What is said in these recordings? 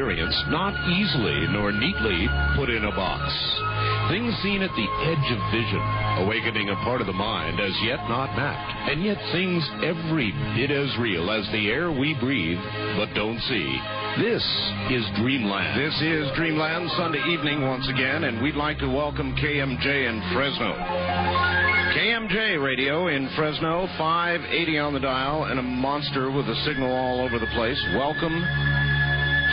experience not easily nor neatly put in a box. Things seen at the edge of vision, awakening a part of the mind as yet not mapped, and yet things every bit as real as the air we breathe but don't see. This is Dreamland. This is Dreamland Sunday evening once again, and we'd like to welcome KMJ in Fresno. KMJ radio in Fresno, 580 on the dial, and a monster with a signal all over the place. Welcome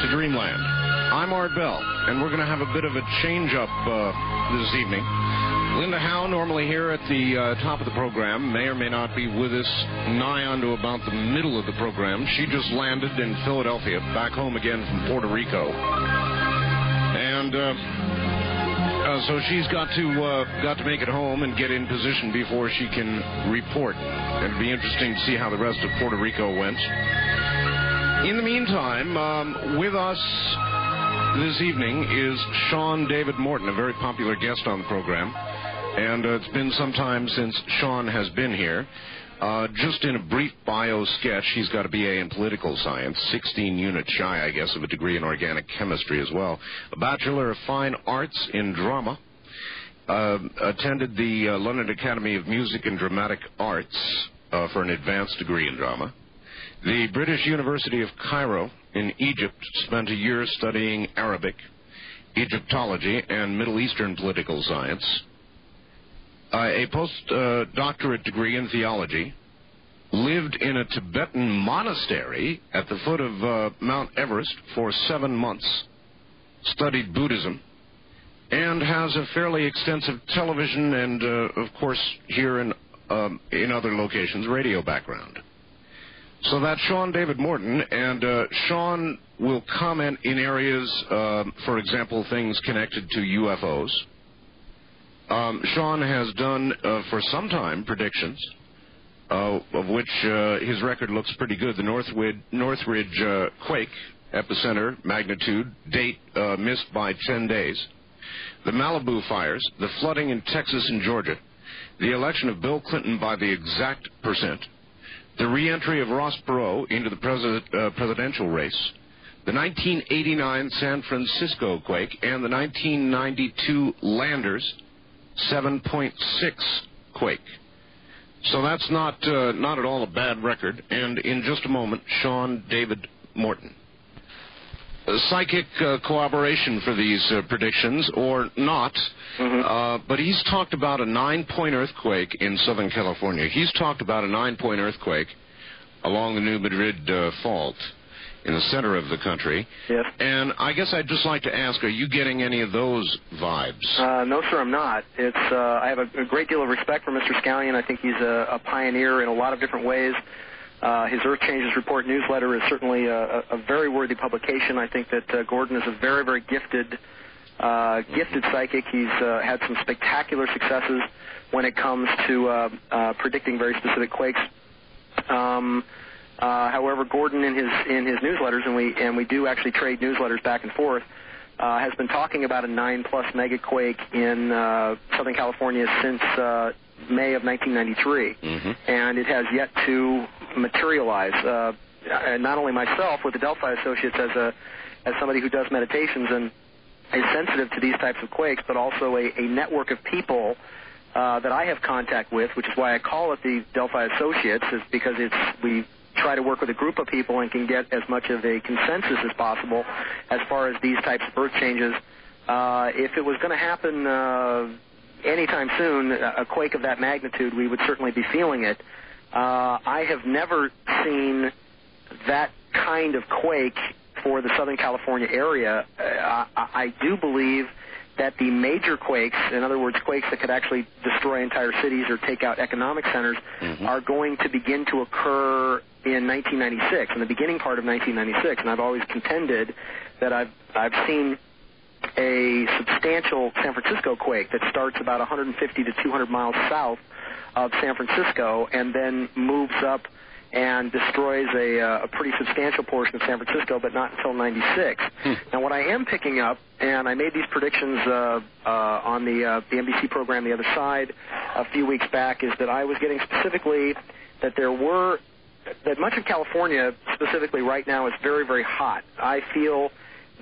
to Dreamland. I'm Art Bell, and we're going to have a bit of a change up uh, this evening. Linda Howe, normally here at the uh, top of the program, may or may not be with us nigh onto about the middle of the program. She just landed in Philadelphia, back home again from Puerto Rico. And uh, uh, so she's got to uh, got to make it home and get in position before she can report. It'll be interesting to see how the rest of Puerto Rico went. In the meantime, um, with us this evening is Sean David Morton, a very popular guest on the program. And uh, it's been some time since Sean has been here. Uh, just in a brief bio sketch, he's got a BA in political science, 16 units shy, I guess, of a degree in organic chemistry as well. A Bachelor of Fine Arts in Drama. Uh, attended the uh, London Academy of Music and Dramatic Arts uh, for an advanced degree in drama. The British University of Cairo in Egypt spent a year studying Arabic, Egyptology, and Middle Eastern political science. Uh, a postdoctorate degree in theology. Lived in a Tibetan monastery at the foot of uh, Mount Everest for seven months. Studied Buddhism. And has a fairly extensive television and, uh, of course, here in, um, in other locations, radio background. So that's Sean David Morton, and uh, Sean will comment in areas, uh, for example, things connected to UFOs. Um, Sean has done uh, for some time predictions, uh, of which uh, his record looks pretty good. The Northridge, Northridge uh, quake epicenter magnitude date missed by 10 days. The Malibu fires, the flooding in Texas and Georgia, the election of Bill Clinton by the exact percent the reentry of Ross Perot into the president, uh, presidential race, the 1989 San Francisco quake, and the 1992 Landers 7.6 quake. So that's not uh, not at all a bad record. And in just a moment, Sean David Morton. Psychic uh, cooperation for these uh, predictions or not. Mm-hmm. Uh, but he's talked about a nine point earthquake in Southern California. He's talked about a nine point earthquake along the New Madrid uh, Fault in the center of the country. Yes. And I guess I'd just like to ask, are you getting any of those vibes? Uh, no, sir, I'm not. It's uh, I have a, a great deal of respect for Mr. Scallion. I think he's a, a pioneer in a lot of different ways. Uh, his Earth Changes Report newsletter is certainly a, a very worthy publication. I think that uh, Gordon is a very, very gifted, uh, gifted psychic. He's uh, had some spectacular successes when it comes to uh, uh, predicting very specific quakes. Um, uh, however, Gordon in his in his newsletters, and we and we do actually trade newsletters back and forth, uh, has been talking about a nine plus megaquake in uh, Southern California since uh, May of 1993, mm-hmm. and it has yet to materialize. Uh, and not only myself with the Delphi Associates as a as somebody who does meditations and is sensitive to these types of quakes, but also a, a network of people uh, that I have contact with, which is why I call it the Delphi Associates, is because it's we try to work with a group of people and can get as much of a consensus as possible as far as these types of earth changes. Uh, if it was going to happen uh, anytime soon, a quake of that magnitude, we would certainly be feeling it. Uh, I have never seen that kind of quake for the Southern California area. Uh, I, I do believe that the major quakes, in other words, quakes that could actually destroy entire cities or take out economic centers, mm-hmm. are going to begin to occur in 1996, in the beginning part of 1996. And I've always contended that I've I've seen a substantial San Francisco quake that starts about 150 to 200 miles south of San Francisco and then moves up and destroys a, uh, a pretty substantial portion of San Francisco, but not until 96. Hmm. Now, what I am picking up, and I made these predictions uh, uh, on the, uh, the NBC program The Other Side a few weeks back, is that I was getting specifically that there were, that much of California, specifically right now, is very, very hot. I feel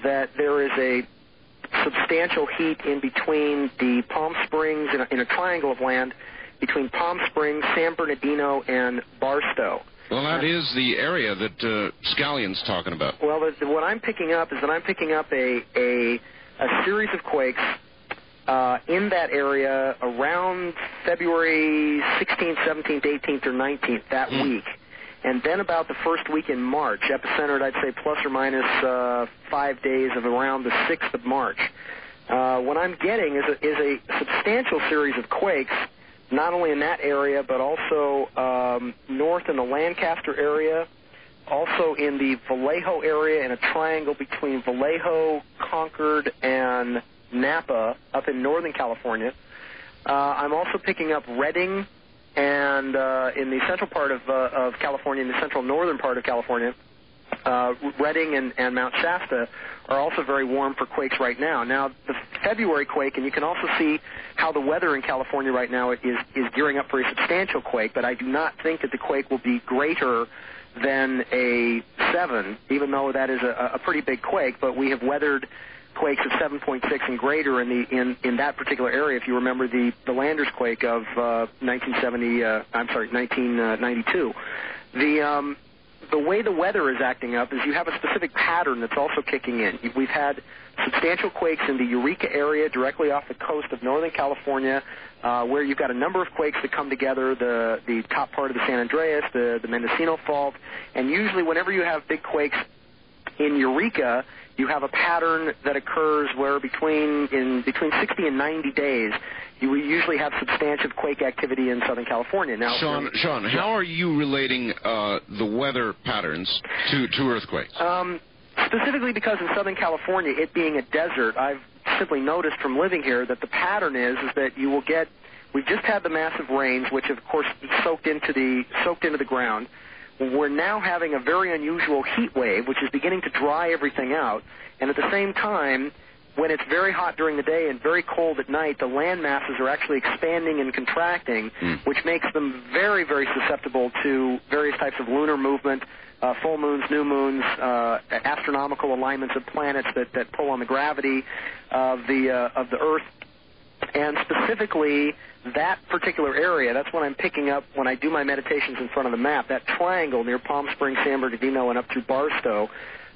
that there is a substantial heat in between the Palm Springs in a, in a triangle of land between Palm Springs, San Bernardino, and Barstow. Well, that is the area that uh, Scallion's talking about. Well, what I'm picking up is that I'm picking up a a, a series of quakes uh, in that area around February 16th, 17th, 18th, or 19th that mm. week. And then about the first week in March, epicentered, I'd say plus or minus uh, five days of around the 6th of March. Uh, what I'm getting is a, is a substantial series of quakes not only in that area, but also um, north in the Lancaster area, also in the Vallejo area in a triangle between Vallejo, Concord, and Napa up in Northern California. Uh, I'm also picking up Redding and uh, in the central part of, uh, of California, in the central northern part of California, uh, Redding and, and Mount Shasta are also very warm for quakes right now. Now, the February quake, and you can also see how the weather in California right now is, is gearing up for a substantial quake, but I do not think that the quake will be greater than a 7, even though that is a, a pretty big quake, but we have weathered quakes of 7.6 and greater in the in in that particular area. If you remember the the Landers quake of uh, 1970, uh, I'm sorry, 1992. The um, the way the weather is acting up is you have a specific pattern that's also kicking in. We've had substantial quakes in the Eureka area directly off the coast of Northern California, uh, where you've got a number of quakes that come together, the, the top part of the San Andreas, the, the Mendocino Fault, and usually whenever you have big quakes in Eureka, you have a pattern that occurs where between in between 60 and 90 days, you usually have substantial quake activity in Southern California. Now, Sean, Sean, how are you relating uh, the weather patterns to to earthquakes? Um, specifically because in Southern California, it being a desert, I've simply noticed from living here that the pattern is is that you will get. We've just had the massive rains, which of course soaked into the soaked into the ground. We're now having a very unusual heat wave, which is beginning to dry everything out. And at the same time, when it's very hot during the day and very cold at night, the land masses are actually expanding and contracting, mm. which makes them very, very susceptible to various types of lunar movement, uh, full moons, new moons, uh, astronomical alignments of planets that, that pull on the gravity of the uh, of the Earth, and specifically that particular area, that's what I'm picking up when I do my meditations in front of the map. That triangle near Palm Springs, San Bernardino, and up through Barstow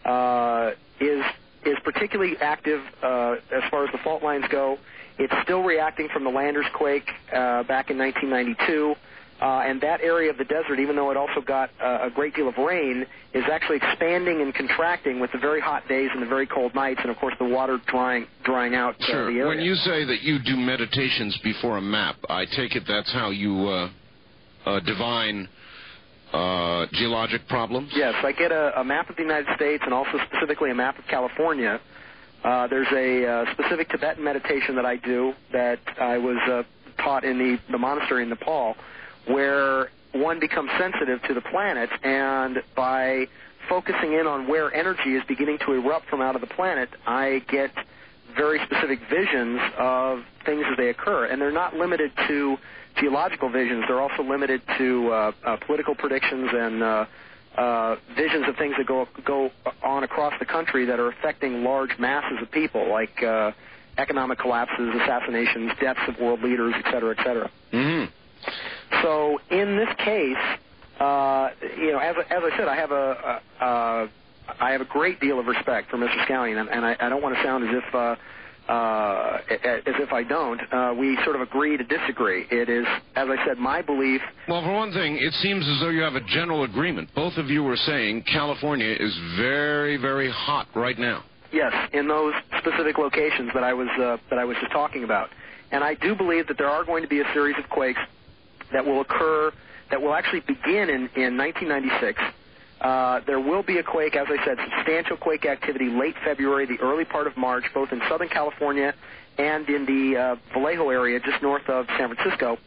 uh, is is particularly active uh, as far as the fault lines go. It's still reacting from the Landers quake uh, back in 1992. Uh, and that area of the desert, even though it also got uh, a great deal of rain, is actually expanding and contracting with the very hot days and the very cold nights, and of course the water drying drying out uh, sure. the area. When you say that you do meditations before a map, I take it that's how you uh, uh, divine uh, geologic problems. Yes, I get a, a map of the United States and also specifically a map of California. Uh, there's a uh, specific Tibetan meditation that I do that I was uh, taught in the, the monastery in Nepal where one becomes sensitive to the planet, and by focusing in on where energy is beginning to erupt from out of the planet, I get very specific visions of things as they occur. And they're not limited to geological visions, they're also limited to uh, uh, political predictions and uh, uh, visions of things that go go on across the country that are affecting large masses of people, like uh, economic collapses, assassinations, deaths of world leaders, et cetera, et cetera. Mm-hmm. So in this case, uh, you know, as, as I said, I have a, a, a I have a great deal of respect for Mr. Scallion, and, and I, I don't want to sound as if uh, uh, as if I don't. Uh, we sort of agree to disagree. It is, as I said, my belief. Well, for one thing, it seems as though you have a general agreement. Both of you were saying California is very, very hot right now. Yes, in those specific locations that I was uh, that I was just talking about, and I do believe that there are going to be a series of quakes that will occur, that will actually begin in, in 1996. Uh, there will be a quake, as I said, substantial quake activity late February, the early part of March, both in Southern California and in the uh, Vallejo area just north of San Francisco.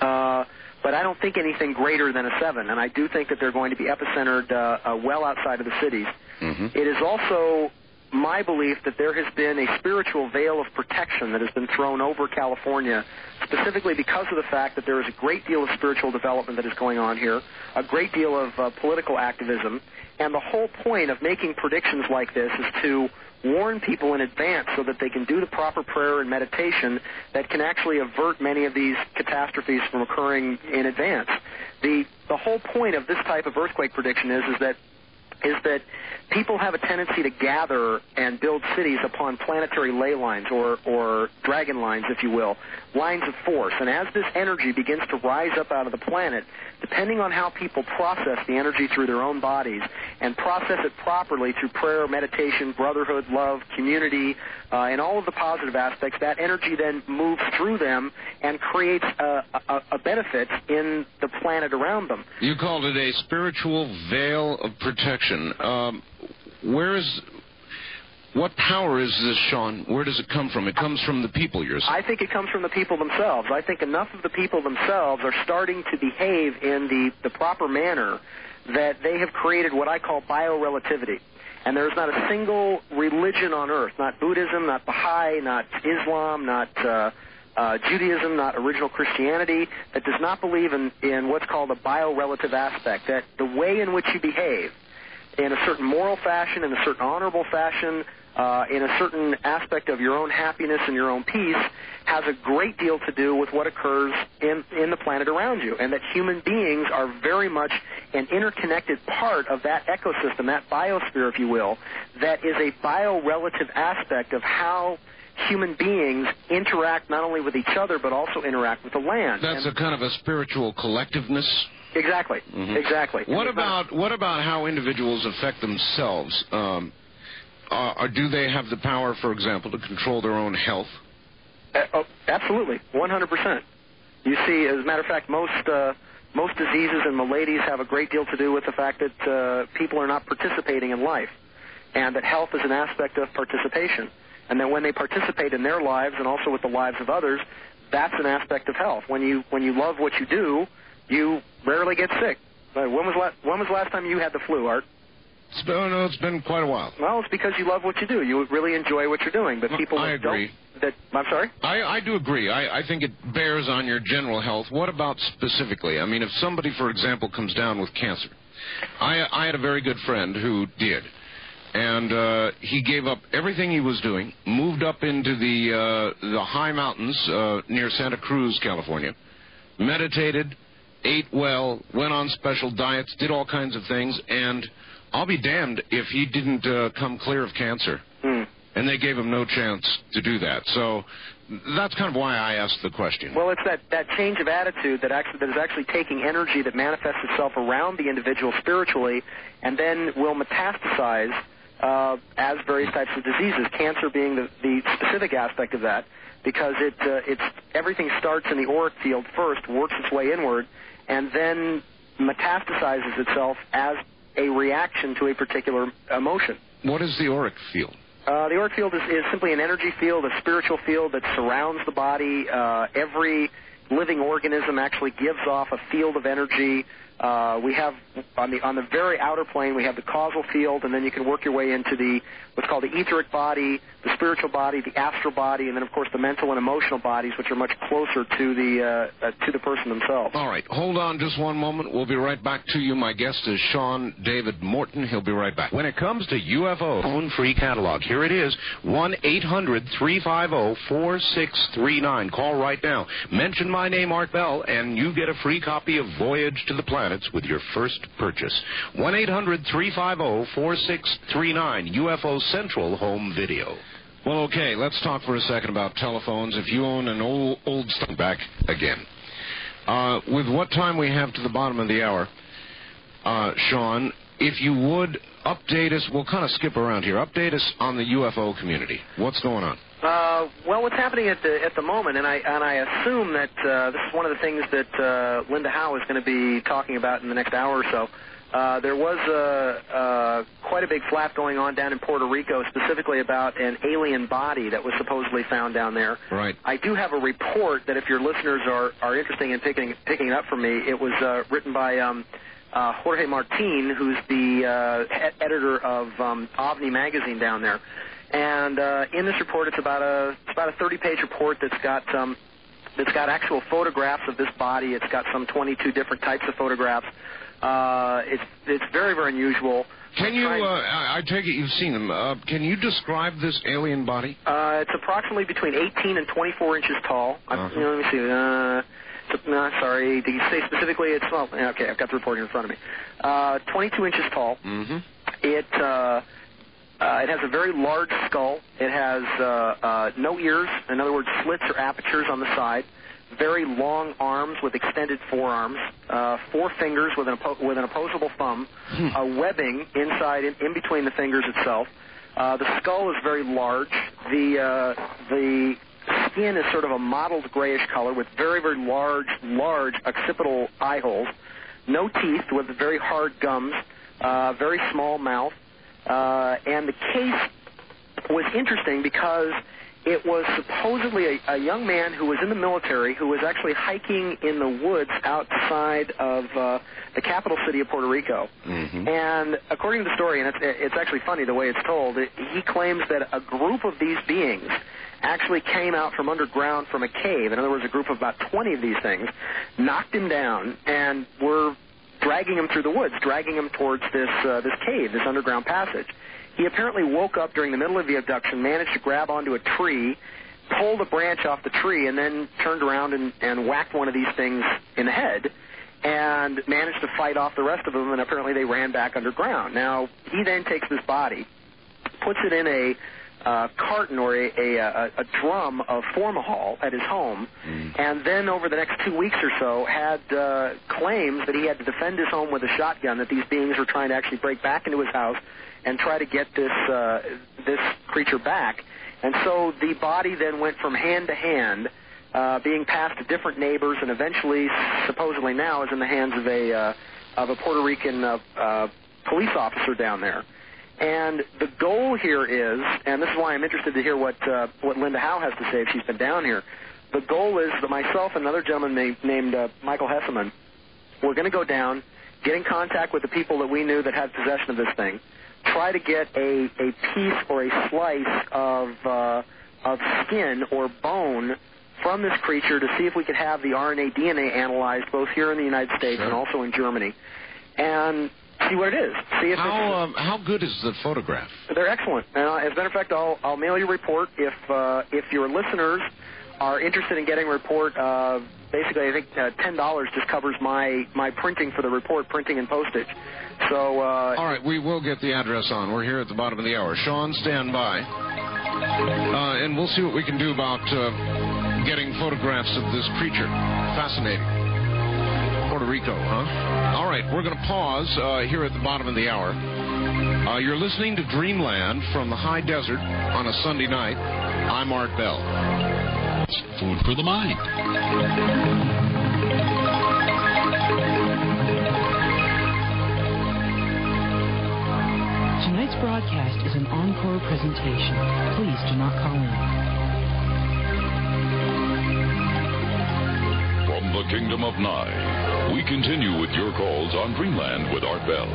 Uh, but I don't think anything greater than a 7, and I do think that they're going to be epicentered uh, uh, well outside of the cities. Mm-hmm. It is also my belief that there has been a spiritual veil of protection that has been thrown over California, specifically because of the fact that there is a great deal of spiritual development that is going on here, a great deal of uh, political activism, And the whole point of making predictions like this is to warn people in advance so that they can do the proper prayer and meditation that can actually avert many of these catastrophes from occurring in advance. The the whole point of this type of earthquake prediction is is that is that people have a tendency to gather and build cities upon planetary ley lines or, or dragon lines, if you will, lines of force. And as this energy begins to rise up out of the planet, depending on how people process the energy through their own bodies and process it properly through prayer, meditation, brotherhood, love, community, uh, and all of the positive aspects, that energy then moves through them and creates a, a, a benefit in the planet around them. You called it a spiritual veil of protection. Um, where is what power is this, Sean? Where does it come from? It comes from the people, you're saying. I think it comes from the people themselves. I think enough of the people themselves are starting to behave in the, the proper manner that they have created what I call biorelativity. And there's not a single religion on earth, not Buddhism, not Baha'i, not Islam, not uh, uh, Judaism, not original Christianity, that does not believe in, in what's called a biorelative aspect, that the way in which you behave in a certain moral fashion, in a certain honorable fashion, uh, in a certain aspect of your own happiness and your own peace has a great deal to do with what occurs in, in the planet around you, and that human beings are very much an interconnected part of that ecosystem, that biosphere, if you will, that is a biorelative aspect of how human beings interact not only with each other but also interact with the land. That's and a kind of a spiritual collectiveness. Exactly. Mm-hmm. Exactly. What about what about how individuals affect themselves? Um, uh, do they have the power, for example, to control their own health? Uh, oh, absolutely, 100%. You see, as a matter of fact, most uh, most diseases and maladies have a great deal to do with the fact that uh, people are not participating in life, and that health is an aspect of participation. And that when they participate in their lives and also with the lives of others, that's an aspect of health. When you when you love what you do, you rarely get sick. When was la- when was the last time you had the flu, Art? It's been, oh, no, it's been quite a while. Well, it's because you love what you do. You really enjoy what you're doing. But people I agree. don't. That I'm sorry. I, I do agree. I, I think it bears on your general health. What about specifically? I mean, if somebody, for example, comes down with cancer, I I had a very good friend who did, and uh, he gave up everything he was doing, moved up into the uh, the high mountains uh, near Santa Cruz, California, meditated, ate well, went on special diets, did all kinds of things, and I'll be damned if he didn't uh, come clear of cancer. Mm. And they gave him no chance to do that. So that's kind of why I asked the question. Well, it's that, that change of attitude that actually that is actually taking energy that manifests itself around the individual spiritually, and then will metastasize uh, as various types of diseases. Cancer being the, the specific aspect of that, because it uh, it's everything starts in the auric field first, works its way inward, and then metastasizes itself as a reaction to a particular emotion. What is the auric field? Uh, the auric field is, is simply an energy field, a spiritual field that surrounds the body. Uh, every living organism actually gives off a field of energy uh, we have on the on the very outer plane we have the causal field, and then you can work your way into the what's called the etheric body, the spiritual body, the astral body, and then of course the mental and emotional bodies, which are much closer to the uh, uh, to the person themselves. All right, hold on just one moment. We'll be right back to you. My guest is Sean David Morton. He'll be right back. When it comes to UFO phone free catalog, here it is: one eight hundred three five zero four six three nine. Call right now. Mention my name, Art Bell, and you get a free copy of Voyage to the planets with your first purchase. 1 800 350 4639 UFO Central Home Video. Well, okay, let's talk for a second about telephones. If you own an old, old stuff back again. Uh, with what time we have to the bottom of the hour, uh, Sean, if you would update us, we'll kind of skip around here. Update us on the UFO community. What's going on? Uh, well, what's happening at the at the moment, and I and I assume that uh, this is one of the things that uh, Linda Howe is going to be talking about in the next hour or so. Uh, there was a, uh, quite a big flap going on down in Puerto Rico, specifically about an alien body that was supposedly found down there. Right. I do have a report that if your listeners are, are interested in picking picking it up for me, it was uh, written by um, uh, Jorge Martin, who's the uh, editor of um, OVNI magazine down there. And uh, in this report, it's about a it's about a 30-page report that's got um, that's got actual photographs of this body. It's got some 22 different types of photographs. Uh, it's it's very very unusual. Can you? Uh, I take it you've seen them. Uh, can you describe this alien body? Uh, it's approximately between 18 and 24 inches tall. Uh-huh. You know, let me see. Uh, no, sorry. Did you say specifically? It's well. Okay, I've got the report here in front of me. Uh, 22 inches tall. Mm-hmm. It uh, uh, it has a very large skull. It has uh, uh, no ears. In other words, slits or apertures on the side. Very long arms with extended forearms. Uh, four fingers with an, oppo- with an opposable thumb. A webbing inside, in, in between the fingers itself. Uh, the skull is very large. The uh, the skin is sort of a mottled grayish color with very very large large occipital eye holes. No teeth with very hard gums. Uh, very small mouth. Uh, and the case was interesting because it was supposedly a, a young man who was in the military who was actually hiking in the woods outside of uh, the capital city of Puerto Rico. Mm-hmm. And according to the story, and it's, it's actually funny the way it's told, it, he claims that a group of these beings actually came out from underground from a cave. In other words, a group of about 20 of these things knocked him down and were dragging him through the woods, dragging him towards this uh, this cave, this underground passage. He apparently woke up during the middle of the abduction, managed to grab onto a tree, pulled a branch off the tree, and then turned around and, and whacked one of these things in the head and managed to fight off the rest of them, and apparently they ran back underground. Now, he then takes this body, puts it in a uh, carton or a, a, a, a drum of formahol at his home, and then over the next two weeks or so had uh, claims that he had to defend his home with a shotgun, that these beings were trying to actually break back into his house and try to get this uh, this creature back. And so the body then went from hand to hand, uh, being passed to different neighbors, and eventually, supposedly now, is in the hands of a uh, of a Puerto Rican uh, uh, police officer down there. And the goal here is, and this is why I'm interested to hear what uh, what Linda Howe has to say if she's been down here. The goal is that myself and another gentleman named, named uh, Michael Hesemann, we're going to go down, get in contact with the people that we knew that had possession of this thing, try to get a, a piece or a slice of uh, of skin or bone from this creature to see if we could have the RNA DNA analyzed both here in the United States and also in Germany, and see what it is. See if How um, how good is the photograph? they're excellent. Uh, as a matter of fact, I'll I'll mail you a report if uh, if your listeners are interested in getting a report. Uh, basically, I think uh, ten dollars just covers my my printing for the report, printing and postage. So uh, All right, we will get the address on. We're here at the bottom of the hour. Sean, stand by. Uh, and we'll see what we can do about uh, getting photographs of this creature. Fascinating. Puerto Rico, huh? All right, we're going to pause uh, here at the bottom of the hour. Uh, you're listening to Dreamland from the high desert on a Sunday night. I'm Art Bell. Food for the mind. Tonight's broadcast is an encore presentation. Please do not call in. From the Kingdom of Nye, we continue with your calls on Dreamland with Art Bell.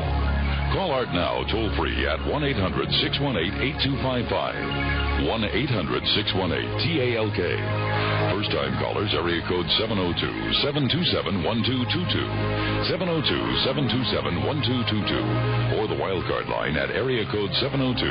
Call Art now toll free at 1 800 618 8255. 1 800 618 TALK. First time callers, area code 702 727 1222. 702 727 1222. Or the wildcard line at area code 702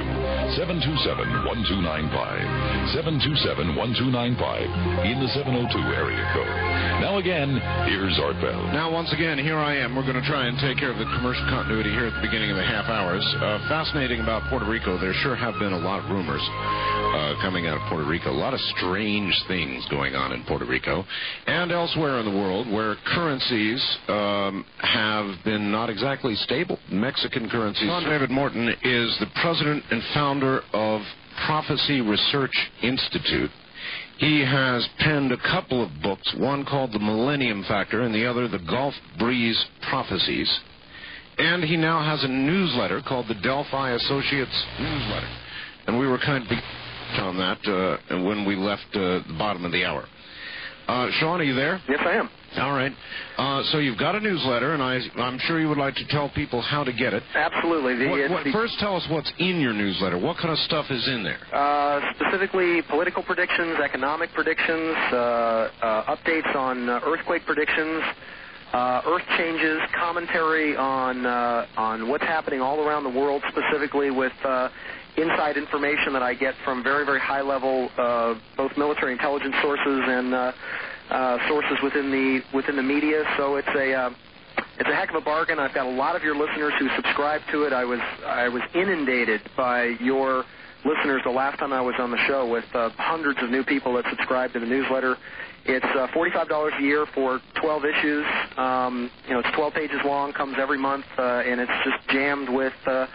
727 1295. 727 1295 in the 702 area code. Now again, here's Art Bell. Now, once again, here I am. We're going to try and take care of the commercial continuity here at the beginning of the half hours. Uh, fascinating about Puerto Rico. There sure have been a lot of rumors uh, coming out of Puerto Rico. A lot of strange things going on in Puerto Rico and elsewhere in the world where currencies um, have been not exactly stable. Mexican currencies. Sean David Morton is the president and founder of Prophecy Research Institute. He has penned a couple of books, one called The Millennium Factor and the other The Gulf Breeze Prophecies. And he now has a newsletter called the Delphi Associates Newsletter. And we were kind of on that uh, when we left uh, the bottom of the hour. Uh, Sean, are you there? yes, I am. All right. Uh, so you've got a newsletter, and I, I'm sure you would like to tell people how to get it. Absolutely. The, What, what, the- first, tell us what's in your newsletter. What kind of stuff is in there? Uh, specifically, political predictions, economic predictions, uh, uh, updates on uh, earthquake predictions, uh, Earth changes, commentary on uh, on what's happening all around the world, specifically with uh, inside information that I get from very very high level uh, both military intelligence sources and uh, uh, sources within the within the media. So it's a uh, it's a heck of a bargain. I've got a lot of your listeners who subscribe to it. I was I was inundated by your listeners the last time I was on the show with uh, hundreds of new people that subscribe to the newsletter. It's uh, $45 a year for 12 issues. Um, you know, it's 12 pages long, comes every month, uh, and it's just jammed with uh,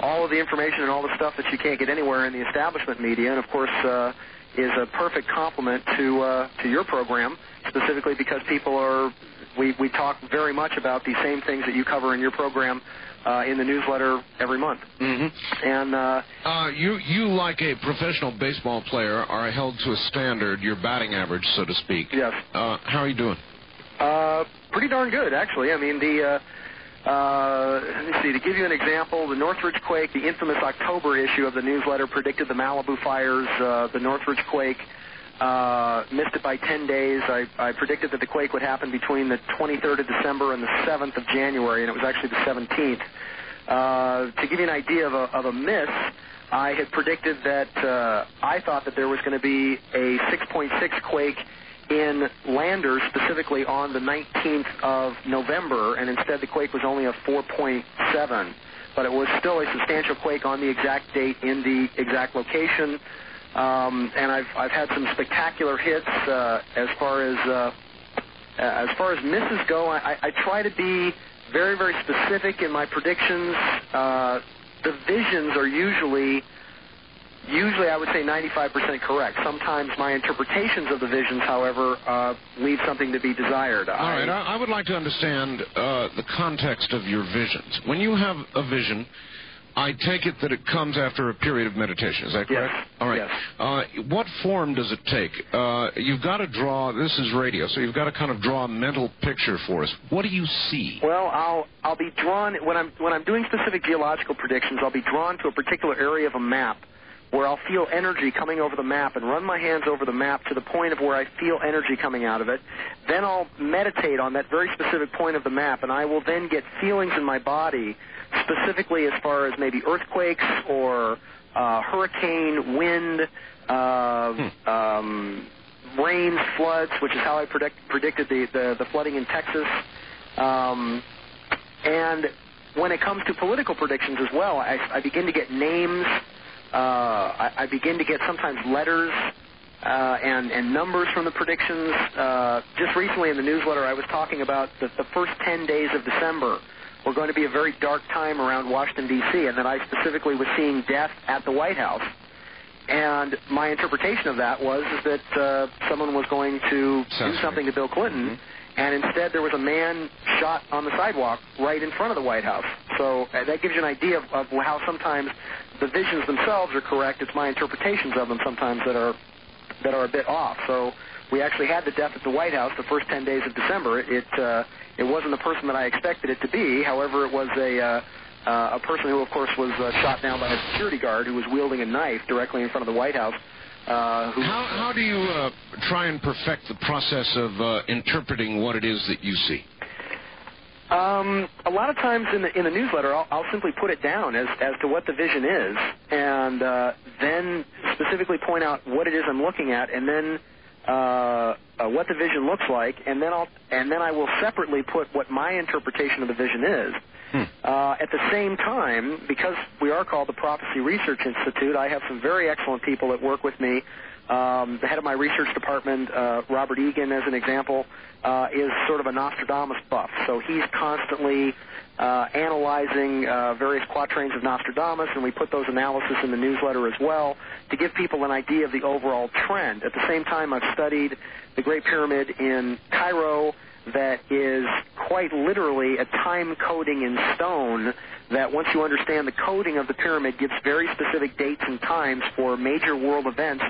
all of the information and all the stuff that you can't get anywhere in the establishment media. And of course, uh, is a perfect complement to uh, to your program, specifically because people are we we talk very much about the same things that you cover in your program uh, in the newsletter every month. Mm-hmm. And uh, Uh, you, you, like a professional baseball player, are held to a standard, your batting average, so to speak. yes, Uh, how are you doing? uh, pretty darn good actually. I mean the. Uh, uh, let me see. To give you an example, the Northridge quake, the infamous October issue of the newsletter, predicted the Malibu fires. Uh, the Northridge quake uh, missed it by 10 days. I, I predicted that the quake would happen between the 23rd of December and the 7th of January, and it was actually the 17th. Uh, to give you an idea of a, of a miss, I had predicted that uh, I thought that there was going to be a 6.6 quake in Landers, specifically on the 19th of November, and instead the quake was only a 4.7. But it was still a substantial quake on the exact date in the exact location. Um, and I've I've had some spectacular hits uh, as far as uh, as far as misses go. I, I try to be very very specific in my predictions. Uh, the visions are usually usually I would say 95% correct. Sometimes my interpretations of the visions, however, uh, leave something to be desired. All right, I, I would like to understand uh, the context of your visions. When you have a vision, I take it that it comes after a period of meditation. Is that correct? Yes. All right. Yes. Uh, what form does it take? Uh, you've got to draw. This is radio, so you've got to kind of draw a mental picture for us. What do you see? Well, I'll I'll be drawn when I'm when I'm doing specific geological predictions. I'll be drawn to a particular area of a map where I'll feel energy coming over the map and run my hands over the map to the point of where I feel energy coming out of it. Then I'll meditate on that very specific point of the map, and I will then get feelings in my body, specifically as far as maybe earthquakes or uh, hurricane, wind, uh, um, rains, floods, which is how I predict, predicted the, the, the flooding in Texas. Um, and when it comes to political predictions as well, I, I begin to get names. Uh, I, I begin to get sometimes letters uh, and, and numbers from the predictions. Uh, just recently in the newsletter, I was talking about that the first 10 days of December were going to be a very dark time around Washington, D.C., and that I specifically was seeing death at the White House. And my interpretation of that was is that uh, someone was going to Sounds do something to Bill Clinton, and instead there was a man shot on the sidewalk right in front of the White House. So uh, that gives you an idea of, of how sometimes the visions themselves are correct. It's my interpretations of them sometimes that are that are a bit off. So we actually had the death at the White House the first 10 days of December. It uh, it wasn't the person that I expected it to be. However, it was a uh, uh, a person who, of course, was uh, shot down by a security guard who was wielding a knife directly in front of the White House. Uh, who, How, how do you uh, try and perfect the process of uh, interpreting what it is that you see? Um, a lot of times in the in the newsletter, I'll, I'll simply put it down as as to what the vision is, and uh, then specifically point out what it is I'm looking at, and then uh, uh, what the vision looks like, and then I'll and then I will separately put what my interpretation of the vision is. Uh, at the same time, because we are called the Prophecy Research Institute, I have some very excellent people that work with me. Um, the head of my research department, uh, Robert Egan, as an example, uh, is sort of a Nostradamus buff. So he's constantly uh, analyzing uh, various quatrains of Nostradamus, and we put those analyses in the newsletter as well to give people an idea of the overall trend. At the same time, I've studied the Great Pyramid in Cairo that is quite literally a time coding in stone that once you understand the coding of the pyramid gives very specific dates and times for major world events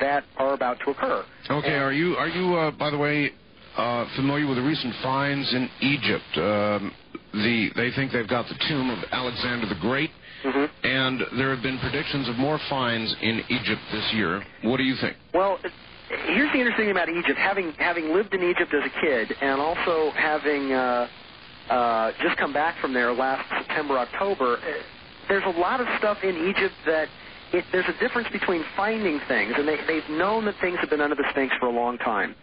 that are about to occur. Okay, are you are you uh, by the way uh, familiar with the recent finds in Egypt? Um, the they think they've got the tomb of Alexander the Great Mm-hmm. And there have been predictions of more finds in Egypt this year. What do you think? Well, here's the interesting thing about Egypt. Having having lived in Egypt as a kid, and also having uh, uh, just come back from there last September, October, uh, there's a lot of stuff in Egypt that it, there's a difference between finding things, and they, they've known that things have been under the Sphinx for a long time.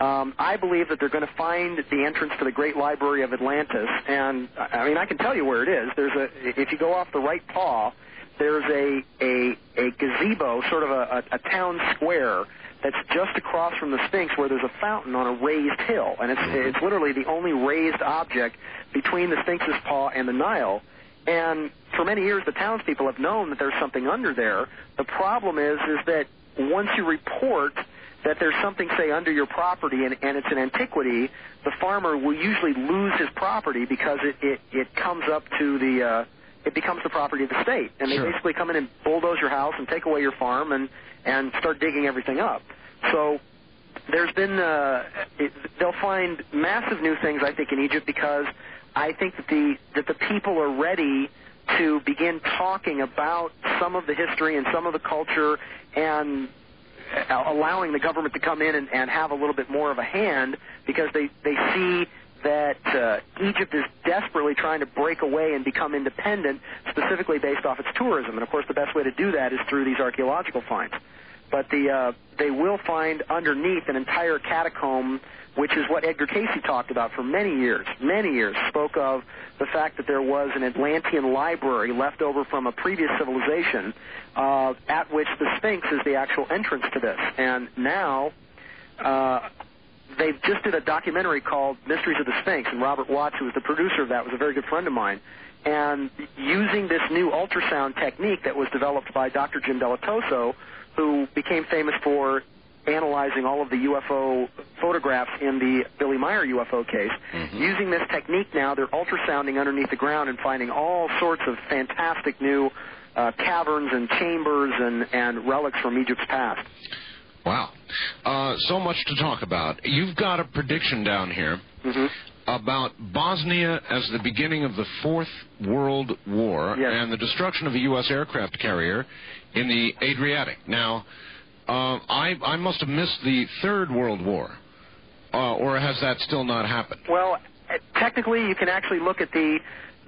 Um, I believe that they're going to find the entrance to the Great Library of Atlantis, and I mean I can tell you where it is. There's a if you go off the right paw, there's a a, a gazebo, sort of a, a, a town square that's just across from the Sphinx where there's a fountain on a raised hill, and it's it's literally the only raised object between the Sphinx's paw and the Nile. And for many years, the townspeople have known that there's something under there. The problem is, is that once you report that there's something, say, under your property and, and it's an antiquity, the farmer will usually lose his property because it, it, it comes up to the, uh, it becomes the property of the state. And they Sure. basically come in and bulldoze your house and take away your farm and, and start digging everything up. So there's been, uh, it, they'll find massive new things, I think, in Egypt because I think that the, that the people are ready to begin talking about some of the history and some of the culture and uh, allowing the government to come in and, and have a little bit more of a hand because they, they see that uh, Egypt is desperately trying to break away and become independent, specifically based off its tourism. And of course, the best way to do that is through these archaeological finds. But the uh, they will find underneath an entire catacomb, which is what Edgar Cayce talked about for many years. Many years spoke of the fact that there was an Atlantean library left over from a previous civilization, uh, at which the Sphinx is the actual entrance to this. And now. Uh, they just did a documentary called Mysteries of the Sphinx, and Robert Watts, who was the producer of that, was a very good friend of mine. And using this new ultrasound technique that was developed by Dr. Jim Dilettoso, who became famous for analyzing all of the UFO photographs in the Billy Meier UFO case. Using this technique now, they're ultrasounding underneath the ground and finding all sorts of fantastic new uh, caverns and chambers and, and relics from Egypt's past. Wow. Uh, so much to talk about. You've got a prediction down here about Bosnia as the beginning of the Fourth World War Yes. and the destruction of a U.S. aircraft carrier in the Adriatic. Now, uh, I, I must have missed the Third World War, uh, or has that still not happened? Well, uh, technically, you can actually look at the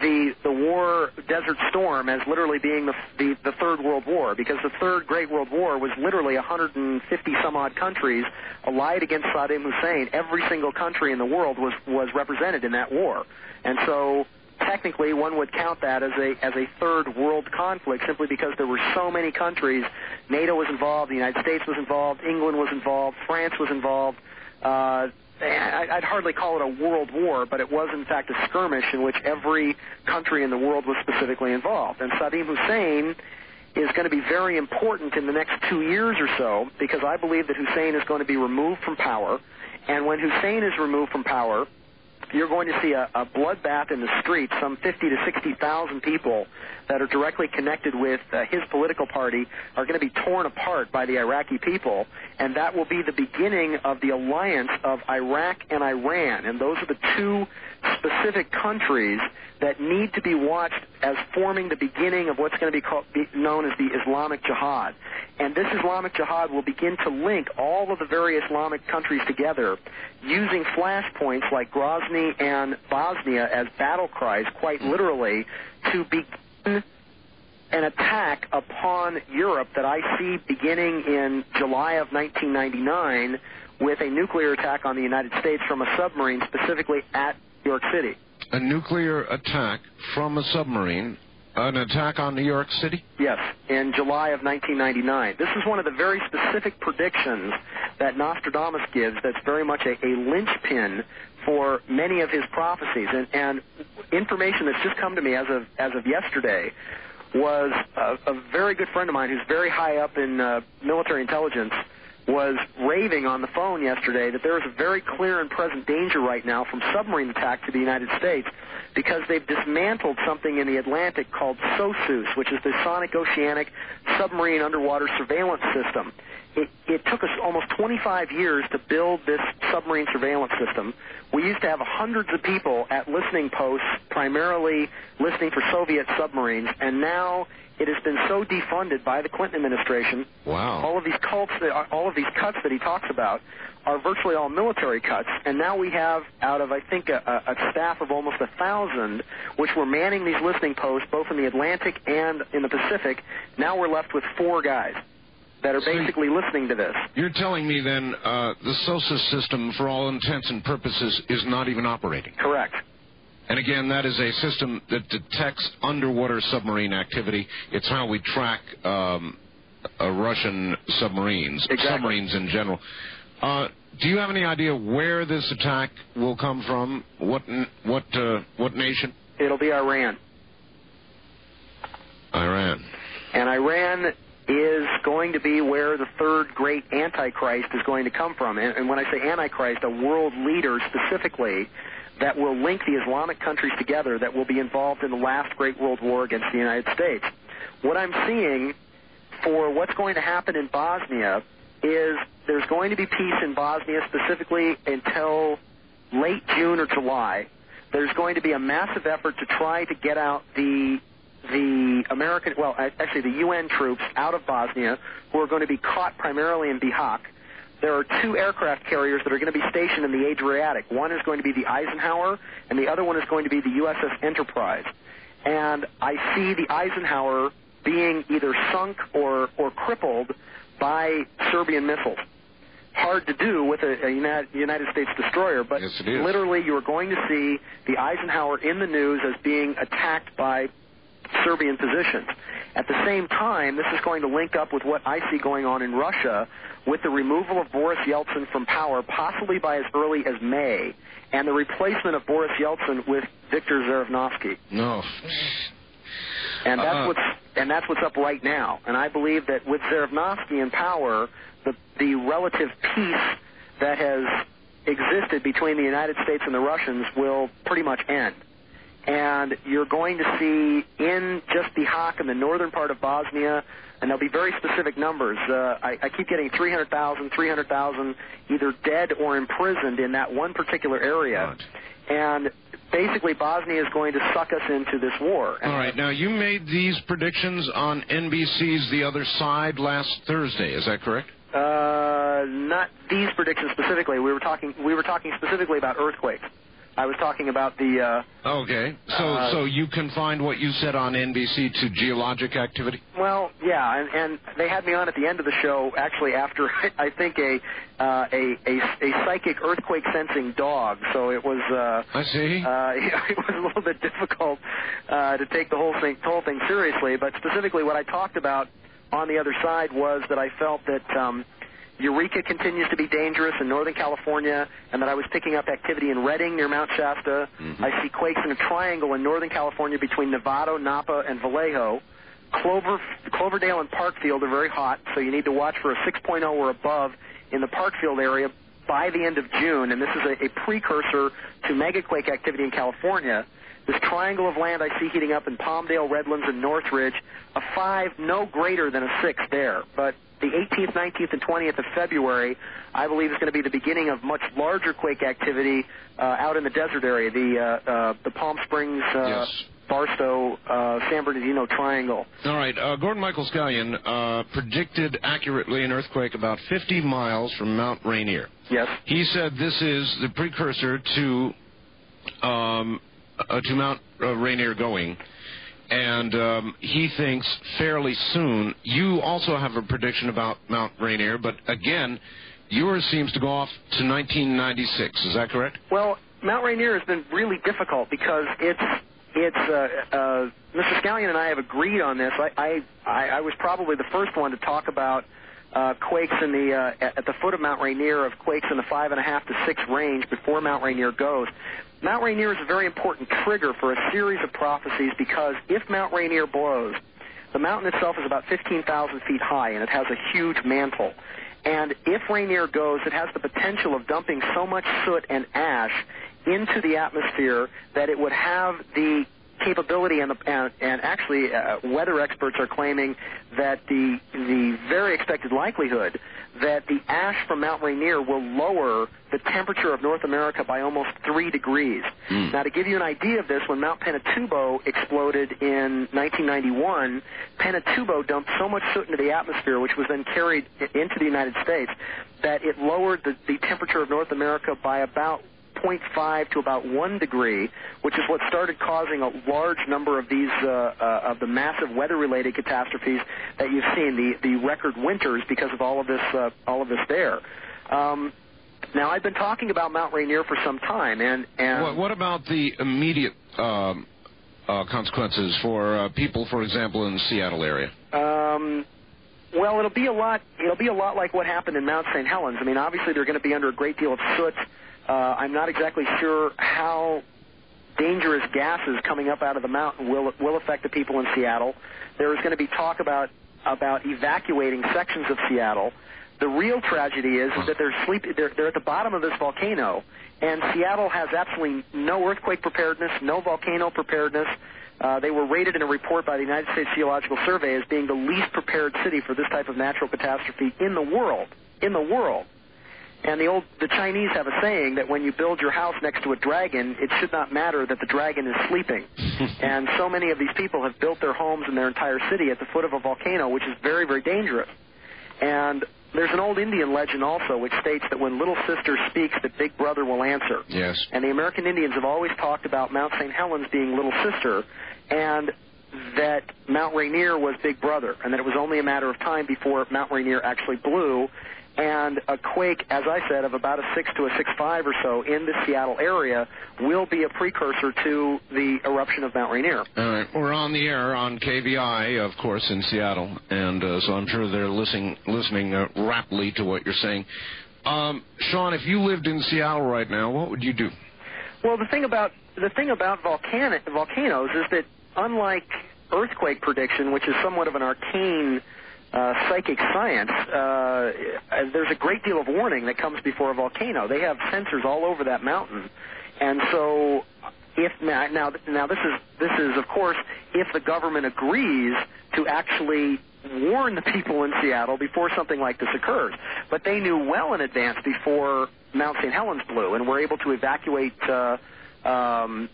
the the war Desert Storm as literally being the, the the Third World War because the Third Great World War was literally 150 some odd countries allied against Saddam Hussein. Every single country in the world was was represented in that war, and so technically one would count that as a as a third world conflict simply because there were so many countries. NATO was involved, the United States was involved, England was involved, France was involved. Uh, I'd hardly call it a world war, but it was in fact a skirmish in which every country in the world was specifically involved. And Saddam Hussein is going to be very important in the next two years or so because I believe that Hussein is going to be removed from power. And when Hussein is removed from power, you're going to see a, a bloodbath in the streets. Some 50 to 60,000 people that are directly connected with uh, his political party are going to be torn apart by the Iraqi people, and that will be the beginning of the alliance of Iraq and Iran. And those are the two specific countries that need to be watched as forming the beginning of what's going to be, called, be known as the Islamic Jihad. And this Islamic Jihad will begin to link all of the various Islamic countries together using flashpoints like Grozny and Bosnia as battle cries, quite literally, to begin Mm-hmm. an attack upon Europe that I see beginning in July of 1999 with a nuclear attack on the United States from a submarine, specifically at New York City. A nuclear attack from a submarine, an attack on New York City? Yes, in July of 1999. This is one of the very specific predictions that Nostradamus gives that's very much a, a linchpin for many of his prophecies. And, and information that's just come to me as of, as of yesterday was a, a very good friend of mine who's very high up in uh, military intelligence was raving on the phone yesterday that there is a very clear and present danger right now from submarine attack to the United States because they've dismantled something in the Atlantic called SOSUS, which is the Sonic Oceanic Submarine Underwater Surveillance System. It, it took us almost 25 years to build this submarine surveillance system. We used to have hundreds of people at listening posts, primarily listening for Soviet submarines, and now it has been so defunded by the Clinton administration. Wow. All of these cults, that, all of these cuts that he talks about, are virtually all military cuts, and now we have out of I think a, a staff of almost a thousand, which were manning these listening posts both in the Atlantic and in the Pacific. Now we're left with four guys that are So basically listening to this. You're telling me then uh, the SOSUS system, for all intents and purposes, is not even operating. Correct. And again, that is a system that detects underwater submarine activity. It's how we track um, uh, Russian submarines, Exactly. submarines in general. Uh, do you have any idea where this attack will come from? What what uh, what nation? It'll be Iran. Iran. And Iran is going to be where the third great Antichrist is going to come from. And, and when I say Antichrist, a world leader specifically that will link the Islamic countries together that will be involved in the last great world war against the United States. What I'm seeing for what's going to happen in Bosnia is there's going to be peace in Bosnia specifically until late June or July. There's going to be a massive effort to try to get out the the American, well, actually the UN troops out of Bosnia who are going to be caught primarily in Bihać. There are two aircraft carriers that are going to be stationed in the Adriatic. One is going to be the Eisenhower, and the other one is going to be the USS Enterprise. And I see the Eisenhower being either sunk or, or crippled by Serbian missiles. Hard to do with a, a United, States destroyer, but Yes, literally you are going to see the Eisenhower in the news as being attacked by Serbian positions. At the same time, this is going to link up with what I see going on in Russia with the removal of Boris Yeltsin from power, possibly by as early as May, and the replacement of Boris Yeltsin with Viktor Zhirinovsky. No. And that's Uh-uh. what's and that's what's up right now. And I believe that with Zhirinovsky in power, the the relative peace that has existed between the United States and the Russians will pretty much end. And you're going to see in just the Bihać in the northern part of Bosnia, and there'll be very specific numbers. Uh, I, I keep getting 300,000, 300,000 either dead or imprisoned in that one particular area. And basically, Bosnia is going to suck us into this war. All right. Now you made these predictions on NBC's The Other Side last Thursday. Is that correct? Uh, not these predictions specifically. We were talking. We were talking specifically about earthquakes. I was talking about the. Uh, Okay. So Uh, so you confined what you said on NBC to geologic activity. well, yeah, and, and they had me on at the end of the show. Actually, after I think a uh, a, a a psychic earthquake sensing dog. So it was. Uh, I see. uh, it was a little bit difficult uh, to take the whole thing, the whole thing seriously. But specifically, what I talked about on the other side was that I felt that um, Eureka continues to be dangerous in Northern California, and that I was picking up activity in Redding near Mount Shasta. Mm-hmm. I see quakes in a triangle in Northern California between Novato, Napa, and Vallejo. Clover, Cloverdale and Parkfield are very hot, so you need to watch for a 6.0 or above in the Parkfield area by the end of June, and this is a, a precursor to megaquake activity in California. This triangle of land I see heating up in Palmdale, Redlands, and Northridge, a five, no greater than a six there. But the 18th, 19th, and 20th of February, I believe is going to be the beginning of much larger quake activity uh, out in the desert area, the uh, uh, the Palm Springs, uh, Yes. Barstow, uh, San Bernardino triangle. All right. Uh, Gordon Michael Scallion uh, predicted accurately an earthquake about 50 miles from Mount Rainier. Yes. He said this is the precursor to um, uh, to Mount uh, Rainier going, and um, he thinks fairly soon. You also have a prediction about Mount Rainier, but again, yours seems to go off to 1996. Is that correct? Well, Mount Rainier has been really difficult because it's it's uh, uh, Mr. Scallion and I have agreed on this. I I, I was probably the first one to talk about uh, quakes in the uh, at the foot of Mount Rainier of quakes in the five and a half to six range before Mount Rainier goes. Mount Rainier is a very important trigger for a series of prophecies because if Mount Rainier blows, the mountain itself is about 15,000 feet high and it has a huge mantle. And if Rainier goes, it has the potential of dumping so much soot and ash into the atmosphere that it would have the capability and, the, and, and actually uh, weather experts are claiming that the the very expected likelihood that the ash from Mount Rainier will lower the temperature of North America by almost three degrees. Mm. Now, to give you an idea of this, when Mount Pinatubo exploded in 1991, Pinatubo dumped so much soot into the atmosphere, which was then carried into the United States, that it lowered the, the temperature of North America by about 0.5 to about 1 degree, which is what started causing a large number of these uh, uh, of the massive weather-related catastrophes that you've seen, the the record winters because of all of this uh, all of this there. Um, now I've been talking about Mount Rainier for some time, and and what, what about the immediate um, uh, consequences for uh, people, for example, in the Seattle area? Um, well, it'll be a lot. It'll be a lot like what happened in Mount St. Helens. I mean, obviously they're going to be under a great deal of soot. Uh, I'm not exactly sure how dangerous gases coming up out of the mountain will will affect the people in Seattle. There is going to be talk about about evacuating sections of Seattle. The real tragedy is, that they're sleep they're, they're at the bottom of this volcano, and Seattle has absolutely no earthquake preparedness, no volcano preparedness. Uh, they were rated in a report by the United States Geological Survey as being the least prepared city for this type of natural catastrophe in the world. In the world. And the old the Chinese have a saying that when you build your house next to a dragon, it should not matter that the dragon is sleeping. and so many of these people have built their homes and their entire city at the foot of a volcano, which is very very dangerous. And there's an old Indian legend also which states that when little sister speaks, that big brother will answer. Yes. And the American Indians have always talked about Mount St. Helens being little sister, and that Mount Rainier was big brother, and that it was only a matter of time before Mount Rainier actually blew, and a quake, as I said, of about a six to a six five or so in the Seattle area will be a precursor to the eruption of Mount Rainier. All right, we're on the air on KVI, of course, in Seattle, and uh, so I'm sure they're listening listening uh, rapidly to what you're saying. Um, Sean, if you lived in Seattle right now, what would you do? Well, the thing about the thing about volcanic, volcanoes is that unlike earthquake prediction, which is somewhat of an arcane uh, psychic science, uh, there's a great deal of warning that comes before a volcano. They have sensors all over that mountain, and so if now now now this is this is of course if the government agrees to actually warn the people in Seattle before something like this occurs. But they knew well in advance before Mount St. Helens blew, and were able to evacuate. Uh, um,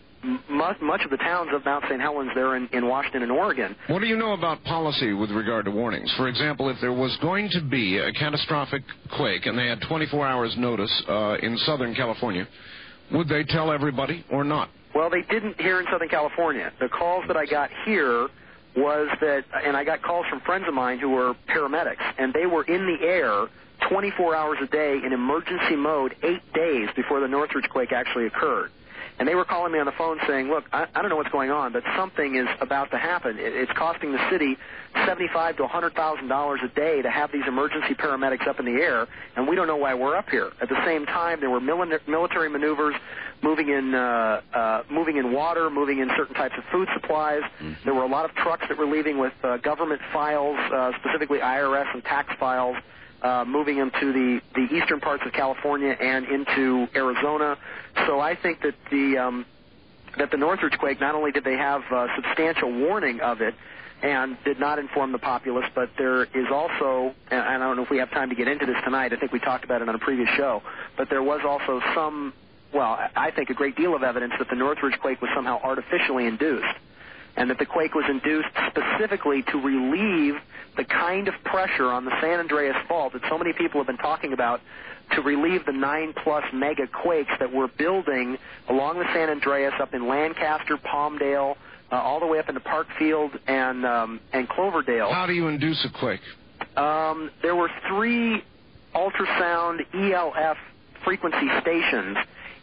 much, much of the towns of Mount St. Helens there in, in Washington and Oregon. What do you know about policy with regard to warnings? For example, if there was going to be a catastrophic quake and they had 24 hours notice uh, in Southern California, would they tell everybody or not? Well, they didn't here in Southern California. The calls that I got here was that, and I got calls from friends of mine who were paramedics, and they were in the air 24 hours a day in emergency mode eight days before the Northridge quake actually occurred. And they were calling me on the phone saying, "Look, I, I don't know what's going on, but something is about to happen. It, it's costing the city seventy-five to a hundred thousand dollars a day to have these emergency paramedics up in the air, and we don't know why we're up here." At the same time, there were mili- military maneuvers, moving in uh, uh, moving in water, moving in certain types of food supplies. Mm-hmm. There were a lot of trucks that were leaving with uh, government files, uh, specifically IRS and tax files uh, moving them to the, the eastern parts of California and into Arizona. So I think that the um, that the Northridge quake not only did they have uh, substantial warning of it and did not inform the populace, but there is also, and I don't know if we have time to get into this tonight. I think we talked about it on a previous show, but there was also some, well, I think a great deal of evidence that the Northridge quake was somehow artificially induced and that the quake was induced specifically to relieve the kind of pressure on the San Andreas Fault that so many people have been talking about to relieve the nine plus mega quakes that we're building along the San Andreas up in Lancaster, Palmdale, uh, all the way up into Parkfield and um, and Cloverdale. How do you induce a quake? Um, there were three ultrasound ELF frequency stations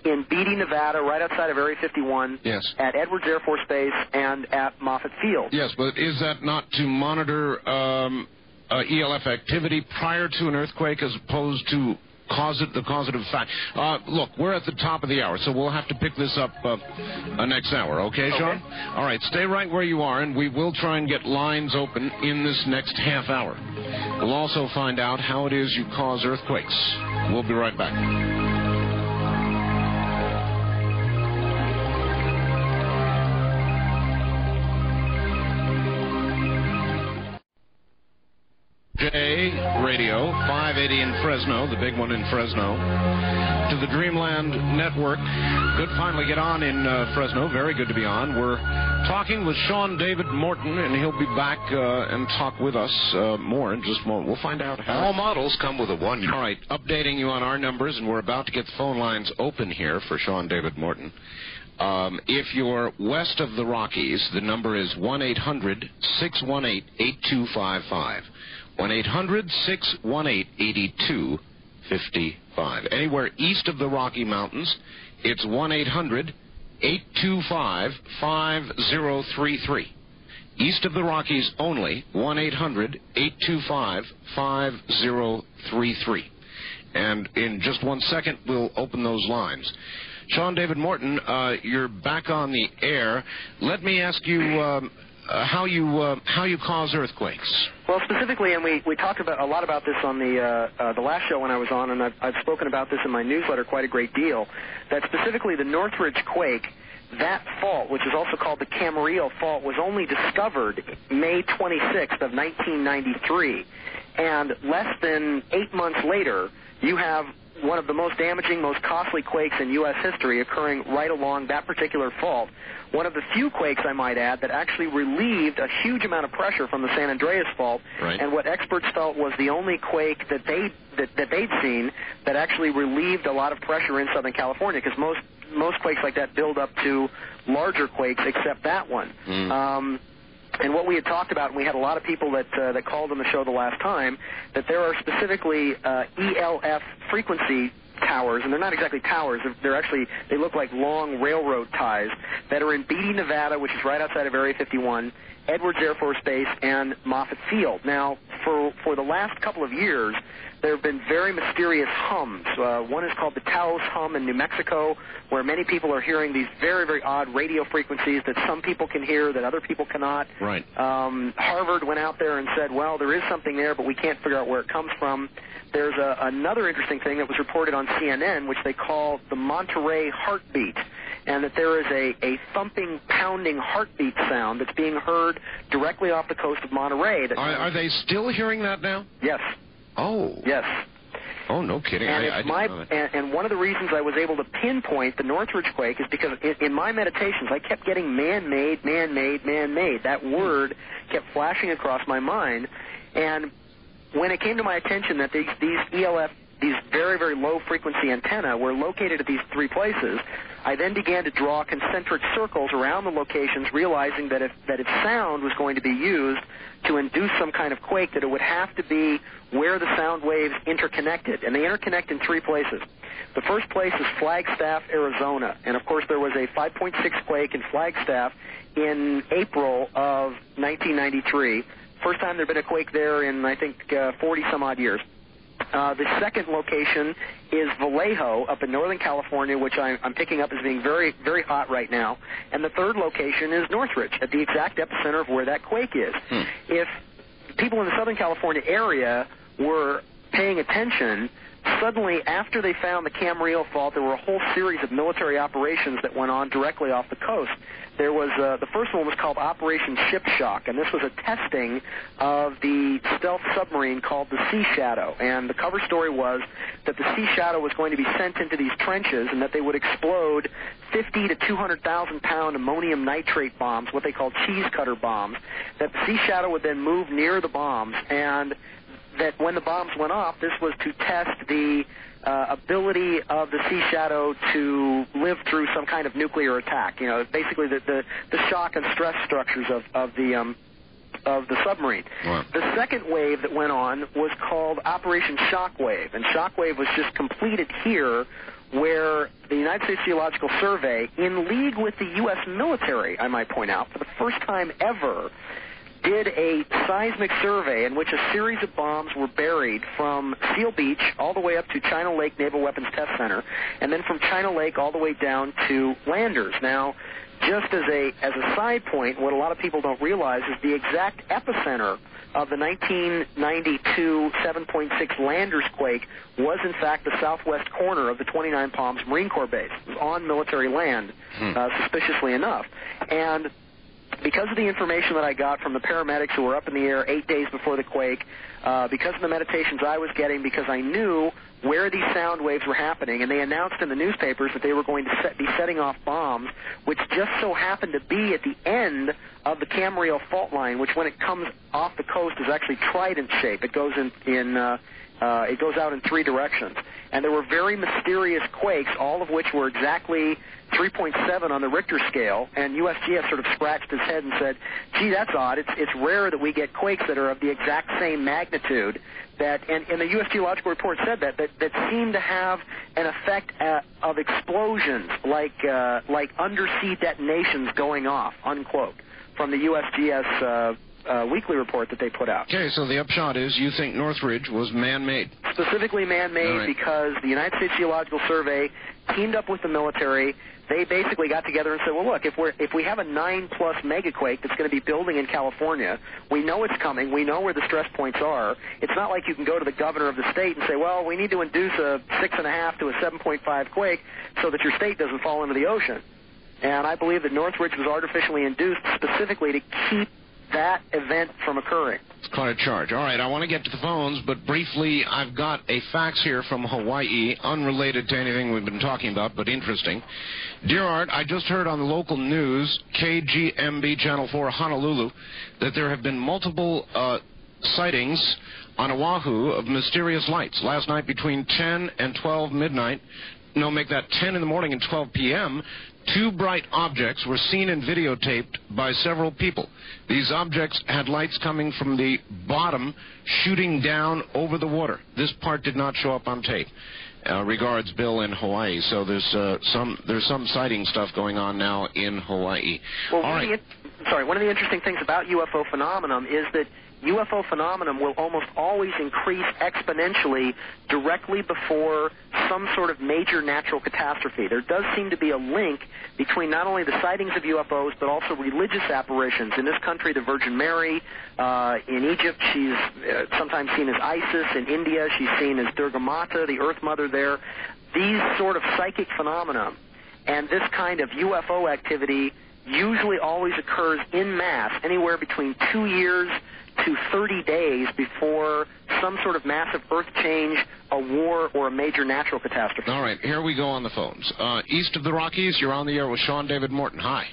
in Beatty, Nevada, right outside of Area 51. Yes. At Edwards Air Force Base and at Moffett Field. Yes, but is that not to monitor um, uh, ELF activity prior to an earthquake as opposed to cause it the causative fact. Uh, look, we're at the top of the hour, so we'll have to pick this up uh, uh, next hour. Okay, Sean? Okay. All right, stay right where you are, and we will try and get lines open in this next half hour. We'll also find out how it is you cause earthquakes. We'll be right back. Radio, 580 in Fresno, the big one in Fresno, to the Dreamland Network. Good finally get on in uh, Fresno. Very good to be on. We're talking with Sean David Morton, and he'll be back uh, and talk with us uh, more in just a moment. We'll find out how. All models come with a one. All right, updating you on our numbers, and we're about to get the phone lines open here for Sean David Morton. Um, if you're west of the Rockies, the number is 1 800 618 8255. 1 800 618 8255. Anywhere east of the Rocky Mountains, it's 1 800 825 5033. East of the Rockies only, 1 800 825 5033. And in just one second, we'll open those lines. Sean David Morton, uh, you're back on the air. Let me ask you um, uh, how you uh, how you cause earthquakes. Well, specifically, and we, we talked about a lot about this on the uh, uh, the last show when I was on, and I've, I've spoken about this in my newsletter quite a great deal. That specifically the Northridge quake, that fault, which is also called the Camarillo fault, was only discovered May 26th of 1993, and less than eight months later, you have one of the most damaging, most costly quakes in U.S. history occurring right along that particular fault. One of the few quakes, I might add, that actually relieved a huge amount of pressure from the San Andreas fault, Right. and what experts felt was the only quake that they that, that they'd seen that actually relieved a lot of pressure in Southern California, because most most quakes like that build up to larger quakes, except that one. Mm. Um, and what we had talked about, and we had a lot of people that uh, that called on the show the last time, that there are specifically uh, ELF frequency towers, and they're not exactly towers. They're, actually they look like long railroad ties that are in Beatty, Nevada, which is right outside of Area 51, Edwards Air Force Base, and Moffett Field. Now, for for the last couple of years, there have been very mysterious hums. Uh, one is called the Taos hum in New Mexico, where many people are hearing these very, very odd radio frequencies that some people can hear that other people cannot. Right. Um, Harvard went out there and said, well, there is something there, but we can't figure out where it comes from. There's a, another interesting thing that was reported on CNN, which they call the Monterey heartbeat, and that there is a, a thumping, pounding heartbeat sound that's being heard directly off the coast of Monterey. That Are, are they still hearing that now? yes, Oh. yes. Oh, no kidding. And, I, I my, and, and one of the reasons I was able to pinpoint the Northridge quake is because in, in my meditations I kept getting man-made, man-made, man-made. That word kept flashing across my mind, and when it came to my attention that these these ELF these very very low frequency antenna were located at these three places, I then began to draw concentric circles around the locations, realizing that if that if sound was going to be used to induce some kind of quake, that it would have to be where the sound waves interconnected, and they interconnect in three places. The first place is Flagstaff, Arizona, and of course there was a 5.6 quake in Flagstaff in April of 1993. First time there'd been a quake there in I think uh, 40 some odd years. Uh, the second location is Vallejo up in Northern California, which I, I'm picking up as being very, very hot right now. And the third location is Northridge, at the exact epicenter of where that quake is. If people in the Southern California area were paying attention, suddenly after they found the Camarillo fault, there were a whole series of military operations that went on directly off the coast. There was uh, the first one was called Operation Ship Shock, and this was a testing of the stealth submarine called the Sea Shadow. And the cover story was that the Sea Shadow was going to be sent into these trenches, and that they would explode 50 to 200,000 pound ammonium nitrate bombs, what they call cheese cutter bombs. That the Sea Shadow would then move near the bombs, and that when the bombs went off, this was to test the uh, ability of the Sea Shadow to live through some kind of nuclear attack. You know, basically the the, the shock and stress structures of of the um, of the submarine. Wow. The second wave that went on was called Operation Shockwave, and Shockwave was just completed here where the United States Geological Survey, in league with the U.S. military, I might point out, for the first time ever, did a seismic survey in which a series of bombs were buried from Seal Beach all the way up to China Lake Naval Weapons Test Center, and then from China Lake all the way down to Landers. Now, just as a as a side point, what a lot of people don't realize is the exact epicenter of the 1992 7.6 Landers quake was in fact the southwest corner of the 29 Palms Marine Corps base. It was on military land, uh, suspiciously enough, and because of the information that I got from the paramedics who were up in the air eight days before the quake, uh, because of the meditations I was getting, because I knew where these sound waves were happening, and they announced in the newspapers that they were going to set, be setting off bombs, which just so happened to be at the end of the Camarillo fault line, which when it comes off the coast is actually trident shape. It goes in in uh, uh, it goes out in three directions. And there were very mysterious quakes, all of which were exactly 3.7 on the Richter scale. And USGS sort of scratched his head and said, gee, that's odd. It's, it's rare that we get quakes that are of the exact same magnitude that, and, and the U.S. Geological Report said that, that, that seem to have an effect uh, of explosions, like, uh, like undersea detonations going off, unquote, from the USGS uh, weekly report that they put out. Okay, so the upshot is you think Northridge was man-made. Specifically man-made right. because the United States Geological Survey teamed up with the military. They basically got together and said, "Well, look, if we're if we have a nine-plus megaquake that's going to be building in California, we know it's coming. We know where the stress points are. It's not like you can go to the governor of the state and say, "Well, we need to induce a six and a half to a 7.5 quake so that your state doesn't fall into the ocean." And I believe that Northridge was artificially induced specifically to keep that event from occurring. It's quite a charge. All right, I want to get to the phones, but briefly, I've got a fax here from Hawaii, unrelated to anything we've been talking about, but interesting. Dear Art, I just heard on the local news, KGMB Channel 4 Honolulu, that there have been multiple uh, sightings on Oahu of mysterious lights. Last night between 10 and 12 midnight, no, make that 10 in the morning and 12 p.m., Two bright objects were seen and videotaped by several people. These objects had lights coming from the bottom, shooting down over the water. This part did not show up on tape. Uh, regards, Bill in Hawaii. So there's uh, some there's some sighting stuff going on now in Hawaii. Well, All right. sorry. One of the interesting things about UFO phenomenon is that UFO phenomenon will almost always increase exponentially directly before some sort of major natural catastrophe. There does seem to be a link between not only the sightings of UFOs but also religious apparitions. In this country, the Virgin Mary. Uh, in Egypt, she's uh, sometimes seen as Isis. In India, she's seen as Durga Mata, the Earth Mother there. These sort of psychic phenomena and this kind of UFO activity usually always occurs in mass, anywhere between two years to 30 days before some sort of massive earth change, a war, or a major natural catastrophe. All right, here we go on the phones. Uh, east of the Rockies, you're on the air with Sean David Morton. Hi.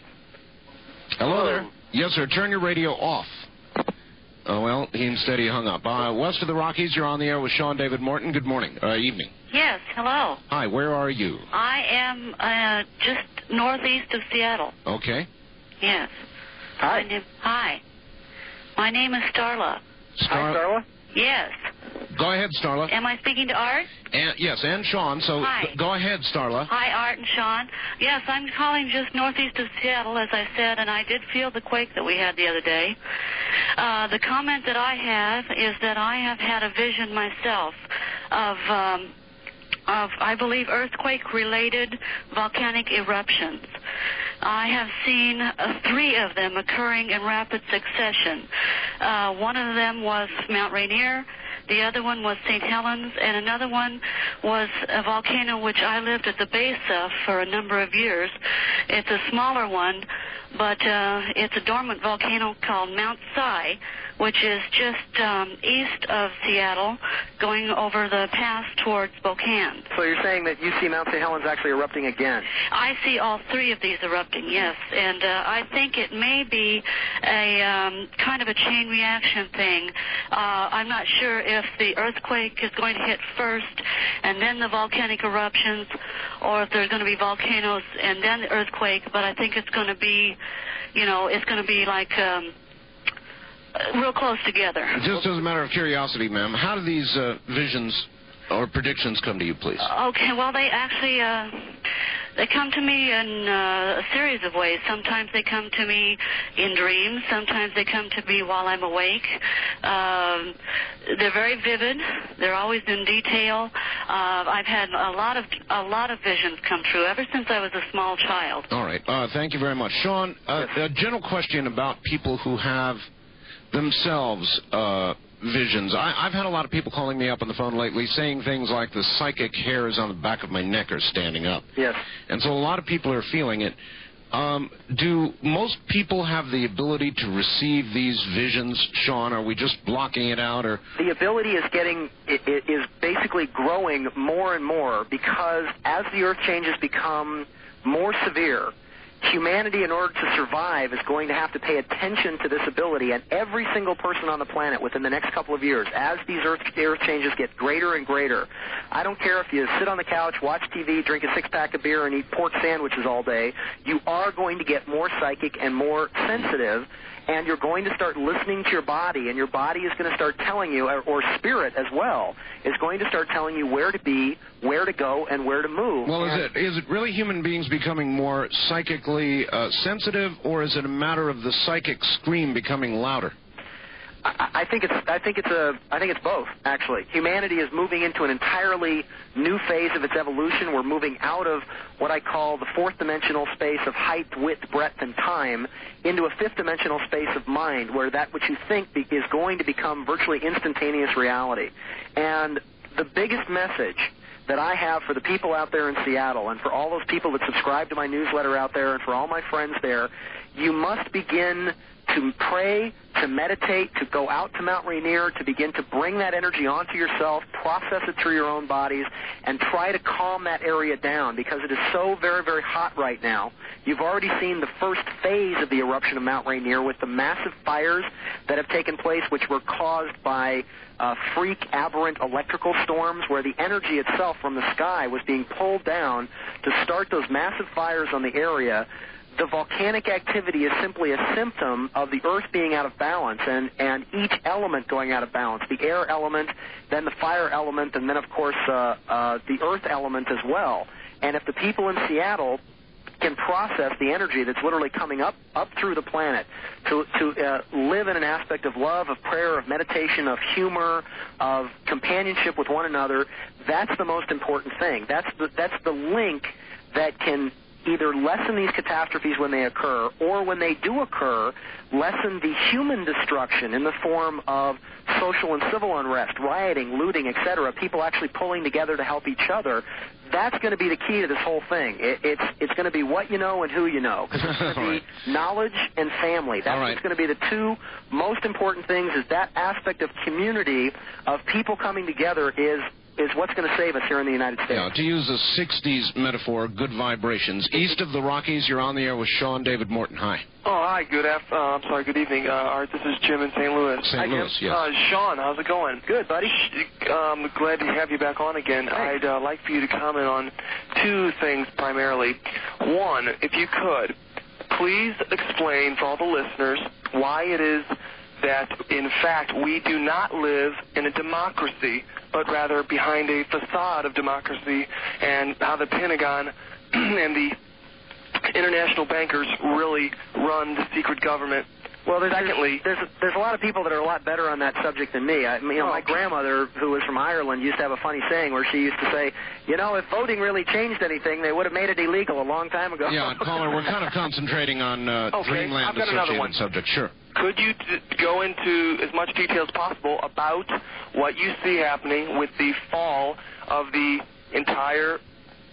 Hello, Hello. there. Yes, sir. Turn your radio off. Oh, well, he instead he hung up. Uh, west of the Rockies, you're on the air with Sean David Morton. Good morning. Uh, evening. Yes, hello. Hi, where are you? I am uh, just northeast of Seattle. Okay. Yes. Hi. Hi. My name is Starla. Star- Hi, Starla. Yes. Go ahead, Starla. Am I speaking to Art? And, yes, and Sean. So Hi. g- go ahead, Starla. Hi, Art and Sean. Yes, I'm calling just northeast of Seattle, as I said, and I did feel the quake that we had the other day. Uh, the comment that I have is that I have had a vision myself of. Um, of, I believe, earthquake-related volcanic eruptions. I have seen uh, three of them occurring in rapid succession. Uh, one of them was Mount Rainier. The other one was St. Helens, and another one was a volcano which I lived at the base of for a number of years. It's a smaller one, but uh, it's a dormant volcano called Mount Si, which is just um, east of Seattle, going over the pass towards Spokane. So you're saying that you see Mount St. Helens actually erupting again? I see all three of these erupting, yes, and uh, I think it may be a um, kind of a chain reaction thing. Uh, I'm not sure if the earthquake is going to hit first and then the volcanic eruptions, or if there's going to be volcanoes and then the earthquake. But I think it's going to be, you know, it's going to be like. Um, real close together. Just as a matter of curiosity, ma'am, how do these uh, visions or predictions come to you, please? Okay, well, they actually uh, they come to me in uh, a series of ways. Sometimes they come to me in dreams. Sometimes they come to me while I'm awake. Um, they're very vivid. They're always in detail. Uh, I've had a lot of a lot of visions come true ever since I was a small child. All right. Uh, thank you very much. Sean, uh, a general question about people who have themselves uh, visions. I, I've had a lot of people calling me up on the phone lately saying things like the psychic hairs on the back of my neck are standing up. Yes. And so a lot of people are feeling it. Um, do most people have the ability to receive these visions, Sean? Are we just blocking it out, or the ability is getting i- i- is basically growing more and more because as the earth changes become more severe, humanity, in order to survive, is going to have to pay attention to this ability. And every single person on the planet within the next couple of years, as these earth, earth changes get greater and greater, I don't care if you sit on the couch, watch TV, drink a six pack of beer, and eat pork sandwiches all day, you are going to get more psychic and more sensitive. And you're going to start listening to your body, and your body is going to start telling you, or, or spirit as well, is going to start telling you where to be, where to go, and where to move. well, is it is it really human beings becoming more psychically uh, sensitive, or is it a matter of the psychic scream becoming louder? I I think it's I think it's a I think it's both actually. Humanity is moving into an entirely new phase of its evolution. We're moving out of what I call the fourth dimensional space of height, width, breadth, and time into a fifth dimensional space of mind, where that which you think be, is going to become virtually instantaneous reality. And the biggest message that I have for the people out there in Seattle and for all those people that subscribe to my newsletter out there and for all my friends there, you must begin to pray, to meditate, to go out to Mount Rainier, to begin to bring that energy onto yourself, process it through your own bodies, and try to calm that area down because it is so very, very hot right now. You've already seen the first phase of the eruption of Mount Rainier with the massive fires that have taken place, which were caused by uh, freak, aberrant electrical storms where the energy itself from the sky was being pulled down to start those massive fires on the area the volcanic activity is simply a symptom of the earth being out of balance and, and each element going out of balance the air element, then the fire element, and then, of course, uh, uh, the earth element as well. And if the people in Seattle can process the energy that's literally coming up up through the planet to to uh, live in an aspect of love, of prayer, of meditation, of humor, of companionship with one another. That's the most important thing. That's the that's the link that can either lessen these catastrophes when they occur or when they do occur, lessen the human destruction in the form of social and civil unrest, rioting, looting, etc., people actually pulling together to help each other. That's going to be the key to this whole thing. It, it's it's going to be what you know and who you know, because it's going to be right. knowledge and family. That's right. what's going to be the two most important things. Is that aspect of community of people coming together is is what's going to save us here in the United States. Yeah, to use a 60s metaphor, good vibrations. East of the Rockies, you're on the air with Sean David Morton. Hi. Oh, hi. Good af- uh, I'm sorry. Good evening, uh, Art. This is Jim in St. Louis. St. Louis, yes. Uh, Sean, how's it going? Good, buddy. Um, glad to have you back on again. Thanks. I'd uh, like for you to comment on two things primarily. One, if you could, please explain for all the listeners why it is that, in fact, we do not live in a democracy, but rather behind a facade of democracy, and how the Pentagon and the international bankers really run the secret government. Well, there's, Secondly- there's there's a lot of people that are a lot better on that subject than me. I, you know, Oh, my okay. grandmother, who was from Ireland, used to have a funny saying where she used to say, "You know, if voting really changed anything, they would have made it illegal a long time ago." Yeah, caller, we're kind of concentrating on uh, Okay, Dreamland I've got associated one. subject. Sure. Could you t- go into as much detail as possible about what you see happening with the fall of the entire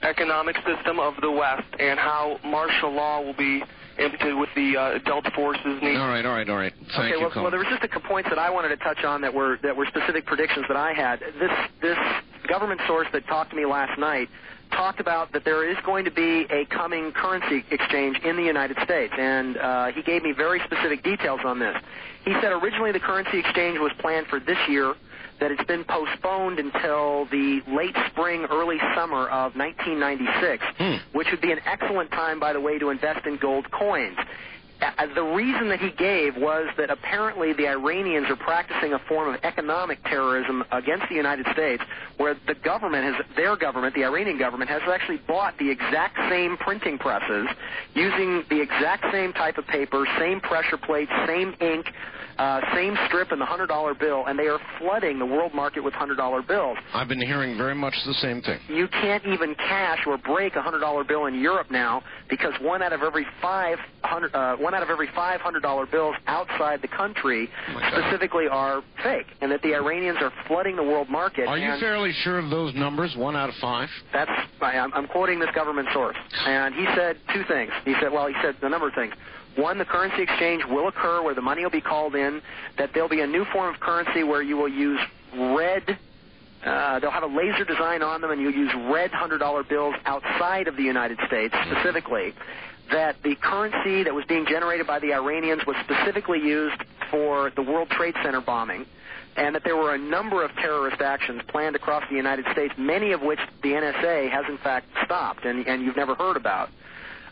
economic system of the West and how martial law will be implemented with the uh, adult forces? All right, all right, all right. Thank okay, you, well, well, there was just a couple points that I wanted to touch on that were that were specific predictions that I had. This this government source that talked to me last night talked about that there is going to be a coming currency exchange in the United States, and uh, he gave me very specific details on this. He said originally the currency exchange was planned for this year, that it's been postponed until the late spring, early summer of 1996, Hmm. which would be an excellent time, by the way, to invest in gold coins. Uh, the reason that he gave was that apparently the Iranians are practicing a form of economic terrorism against the United States, where the government has, their government, the Iranian government, has actually bought the exact same printing presses using the exact same type of paper, same pressure plates, same ink, uh, same strip in the hundred dollar bill, and they are flooding the world market with hundred dollar bills. I've been hearing very much the same thing. You can't even cash or break a hundred dollar bill in Europe now because one out of every five hundred, uh, one out of every five hundred dollar bills outside the country Oh specifically are fake, and that the Iranians are flooding the world market. Are you fairly sure of those numbers? One out of five? That's I- I'm, I'm quoting this government source, and he said two things. He said, well, he said a number of things. One, the currency exchange will occur where the money will be called in. That there'll be a new form of currency where you will use red. Uh, they'll have a laser design on them, and you'll use red hundred dollar bills outside of the United States specifically. That the currency that was being generated by the Iranians was specifically used for the World Trade Center bombing and that there were a number of terrorist actions planned across the United States, many of which the NSA has in fact stopped and, and you've never heard about.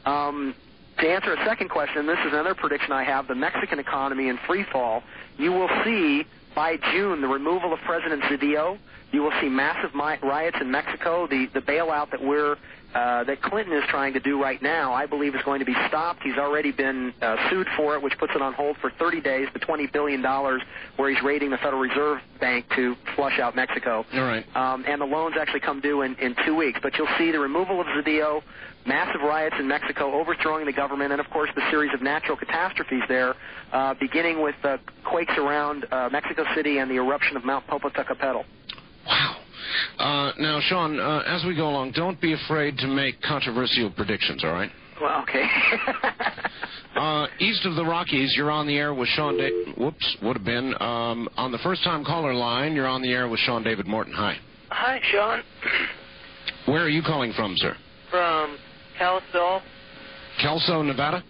Um, to answer a second question, this is another prediction I have, the Mexican economy in free fall. You will see by June the removal of President Zedillo. You will see massive riots in Mexico. The, the bailout that we're uh, that Clinton is trying to do right now, I believe, is going to be stopped. He's already been uh, sued for it, which puts it on hold for 30 days. The 20 billion dollars where he's raiding the Federal Reserve Bank to flush out Mexico. All right. Um, and the loans actually come due in, in two weeks. But you'll see the removal of Zedillo, massive riots in Mexico, overthrowing the government, and of course the series of natural catastrophes there, uh, beginning with uh, quakes around uh, Mexico City and the eruption of Mount Popocatépetl. Wow. Uh, now, Sean, uh, as we go along, don't be afraid to make controversial predictions, all right? Well, okay. Uh, east of the Rockies, you're on the air with Sean. Da- Whoops, would have been um, on the first-time caller line. You're on the air with Sean David Morton. Hi. Hi, Sean. Where are you calling from, sir? From Kelso. Kelso, Nevada,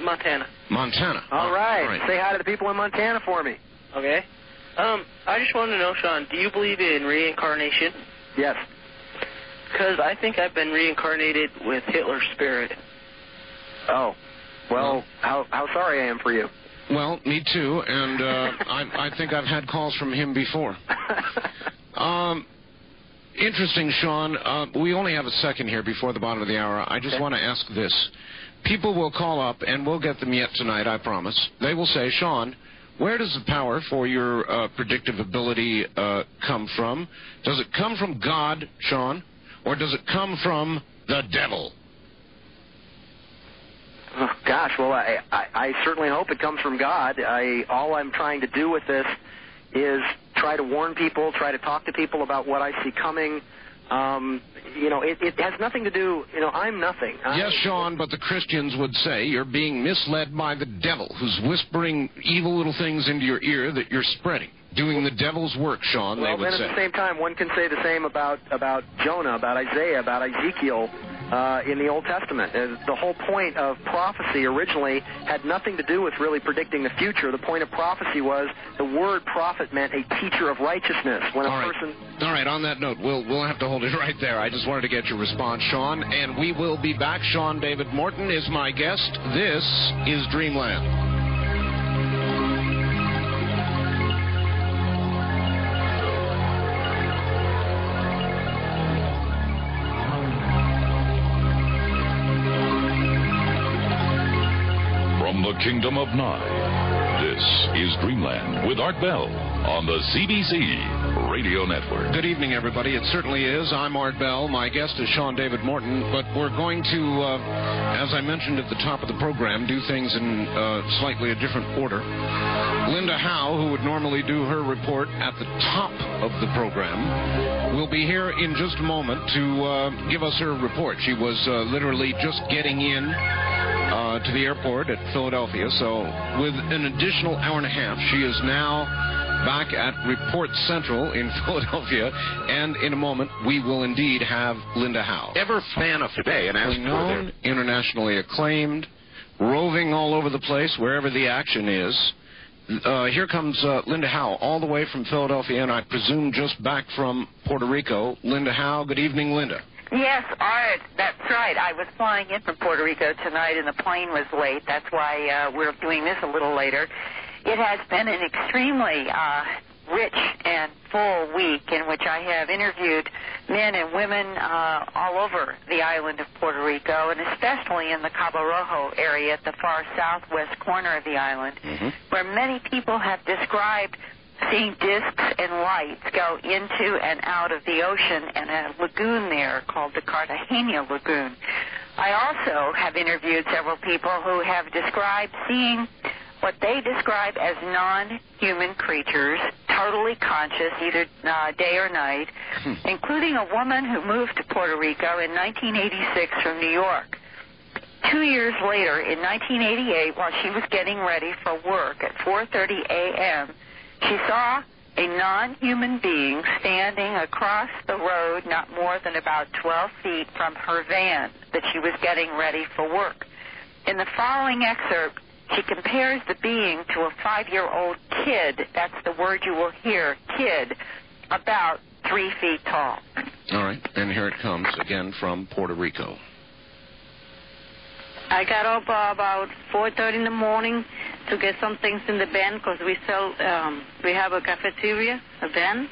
Montana. Montana. All right. All right. Say hi to the people in Montana for me. Okay. Um, I just wanted to know, Sean, do you believe in reincarnation? Yes. Because I think I've been reincarnated with Hitler's spirit. Oh. Well, how how sorry I am for you. Well, me too, and uh, I, I think I've had calls from him before. Um, interesting, Sean. Uh, we only have a second here before the bottom of the hour. I just Okay. want to ask this. People will call up, and we'll get them yet tonight, I promise. They will say, Sean, where does the power for your uh, predictive ability uh, come from? Does it come from God, Sean, or does it come from the devil? Oh, gosh, well, I, I I certainly hope it comes from God. I all I'm trying to do with this is try to warn people, try to talk to people about what I see coming. Um, you know, it, it has nothing to do. You know, I'm nothing. I- Yes, Sean, but the Christians would say you're being misled by the devil who's whispering evil little things into your ear that you're spreading. Doing the devil's work, Sean, Well, they would then say. at the same time, one can say the same about about Jonah, about Isaiah, about Ezekiel uh, in the Old Testament. Uh, the whole point of prophecy originally had nothing to do with really predicting the future. The point of prophecy was the word prophet meant a teacher of righteousness. When a All right. person All right, on that note, we'll we'll have to hold it right there. I just wanted to get your response, Sean, and we will be back. Sean David Morton is my guest. This is Dreamland. Kingdom of Nine. this is Dreamland with Art Bell on the CBC Radio Network. Good evening, everybody. It certainly is. I'm Art Bell. My guest is Sean David Morton, but we're going to, uh, as I mentioned at the top of the program, do things in uh, slightly a different order. Linda Howe, who would normally do her report at the top of the program, will be here in just a moment to uh, give us her report. She was uh, literally just getting in uh, to the airport at Philadelphia. So, with an additional hour and a half, she is now back at Report Central in Philadelphia. And in a moment, we will indeed have Linda Howe. Ever fan of today and for known, internationally acclaimed, roving all over the place wherever the action is. Uh, here comes uh, Linda Howe, all the way from Philadelphia, and I presume just back from Puerto Rico. Linda Howe, good evening, Linda. Yes, Art, that's right. I was flying in from Puerto Rico tonight and the plane was late. That's why uh, we're doing this a little later. It has been an extremely uh, rich and full week in which I have interviewed men and women uh, all over the island of Puerto Rico, and especially in the Cabo Rojo area at the far southwest corner of the island, Mm-hmm. where many people have described seeing discs and lights go into and out of the ocean and a lagoon there called the Cartagena Lagoon. I also have interviewed several people who have described seeing what they describe as non-human creatures, totally conscious, either uh, day or night, including a woman who moved to Puerto Rico in 1986 from New York. Two years later, in 1988, while she was getting ready for work at 4:30 a.m., she saw a non-human being standing across the road, not more than about 12 feet from her van that she was getting ready for work. In the following excerpt, she compares the being to a five-year-old kid. That's the word you will hear, kid, about three feet tall. All right, and here it comes again from Puerto Rico. I got up uh, about 4:30 in the morning to get some things in the van because we sell. Um, we have a cafeteria, a van,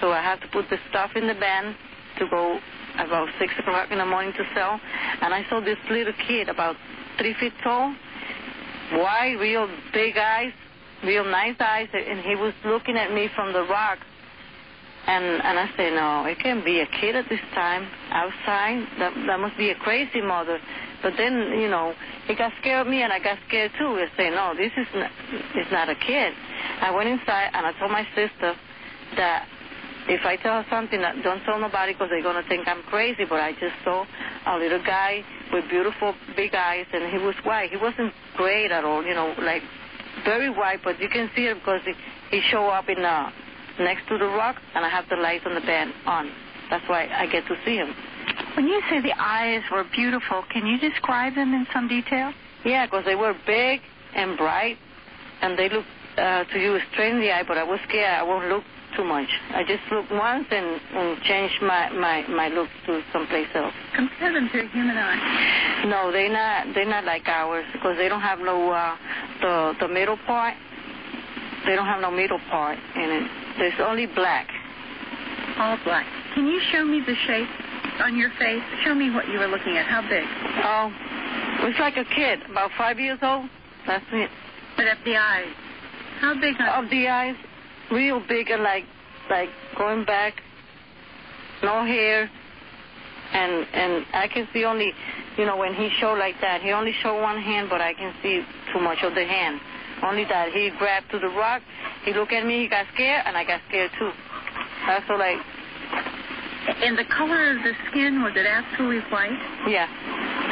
so I have to put the stuff in the van to go about six o'clock in the morning to sell. And I saw this little kid about three feet tall, white, real big eyes, real nice eyes, and he was looking at me from the rock. And and I said, no, it can't be a kid at this time outside. That that must be a crazy mother. But then, you know, he got scared of me, and I got scared too. I said, no, this is not, it's not a kid. I went inside, and I told my sister that if I tell her something, don't tell nobody because they're going to think I'm crazy. But I just saw a little guy with beautiful big eyes, and he was white. He wasn't great at all, you know, like very white, but you can see it because he, he showed up in uh, next to the rock, and I have the lights on the bed on. That's why I get to see him. When you say the eyes were beautiful, can you describe them in some detail? Yeah, because they were big and bright, and they looked uh, to you straight in the eye. But I was scared. I won't look too much. I just looked once and, and changed my, my, my look to someplace else. Compare them to a human eye. No, they're not. They're not like ours because they don't have no uh, the the middle part. They don't have no middle part in it. There's only black. All black. Can you show me the shape on your face? Show me what you were looking at. How big? Oh, it's like a kid, about five years old. That's it. But of the eyes. How big are Of the eyes, real big and like like going back, no hair, and and I can see only, you know, when he showed like that, he only showed one hand, but I can see too much of the hand. Only that he grabbed to the rock, he looked at me, he got scared, and I got scared too. That's so like, And the color of the skin, was it absolutely white? yeah,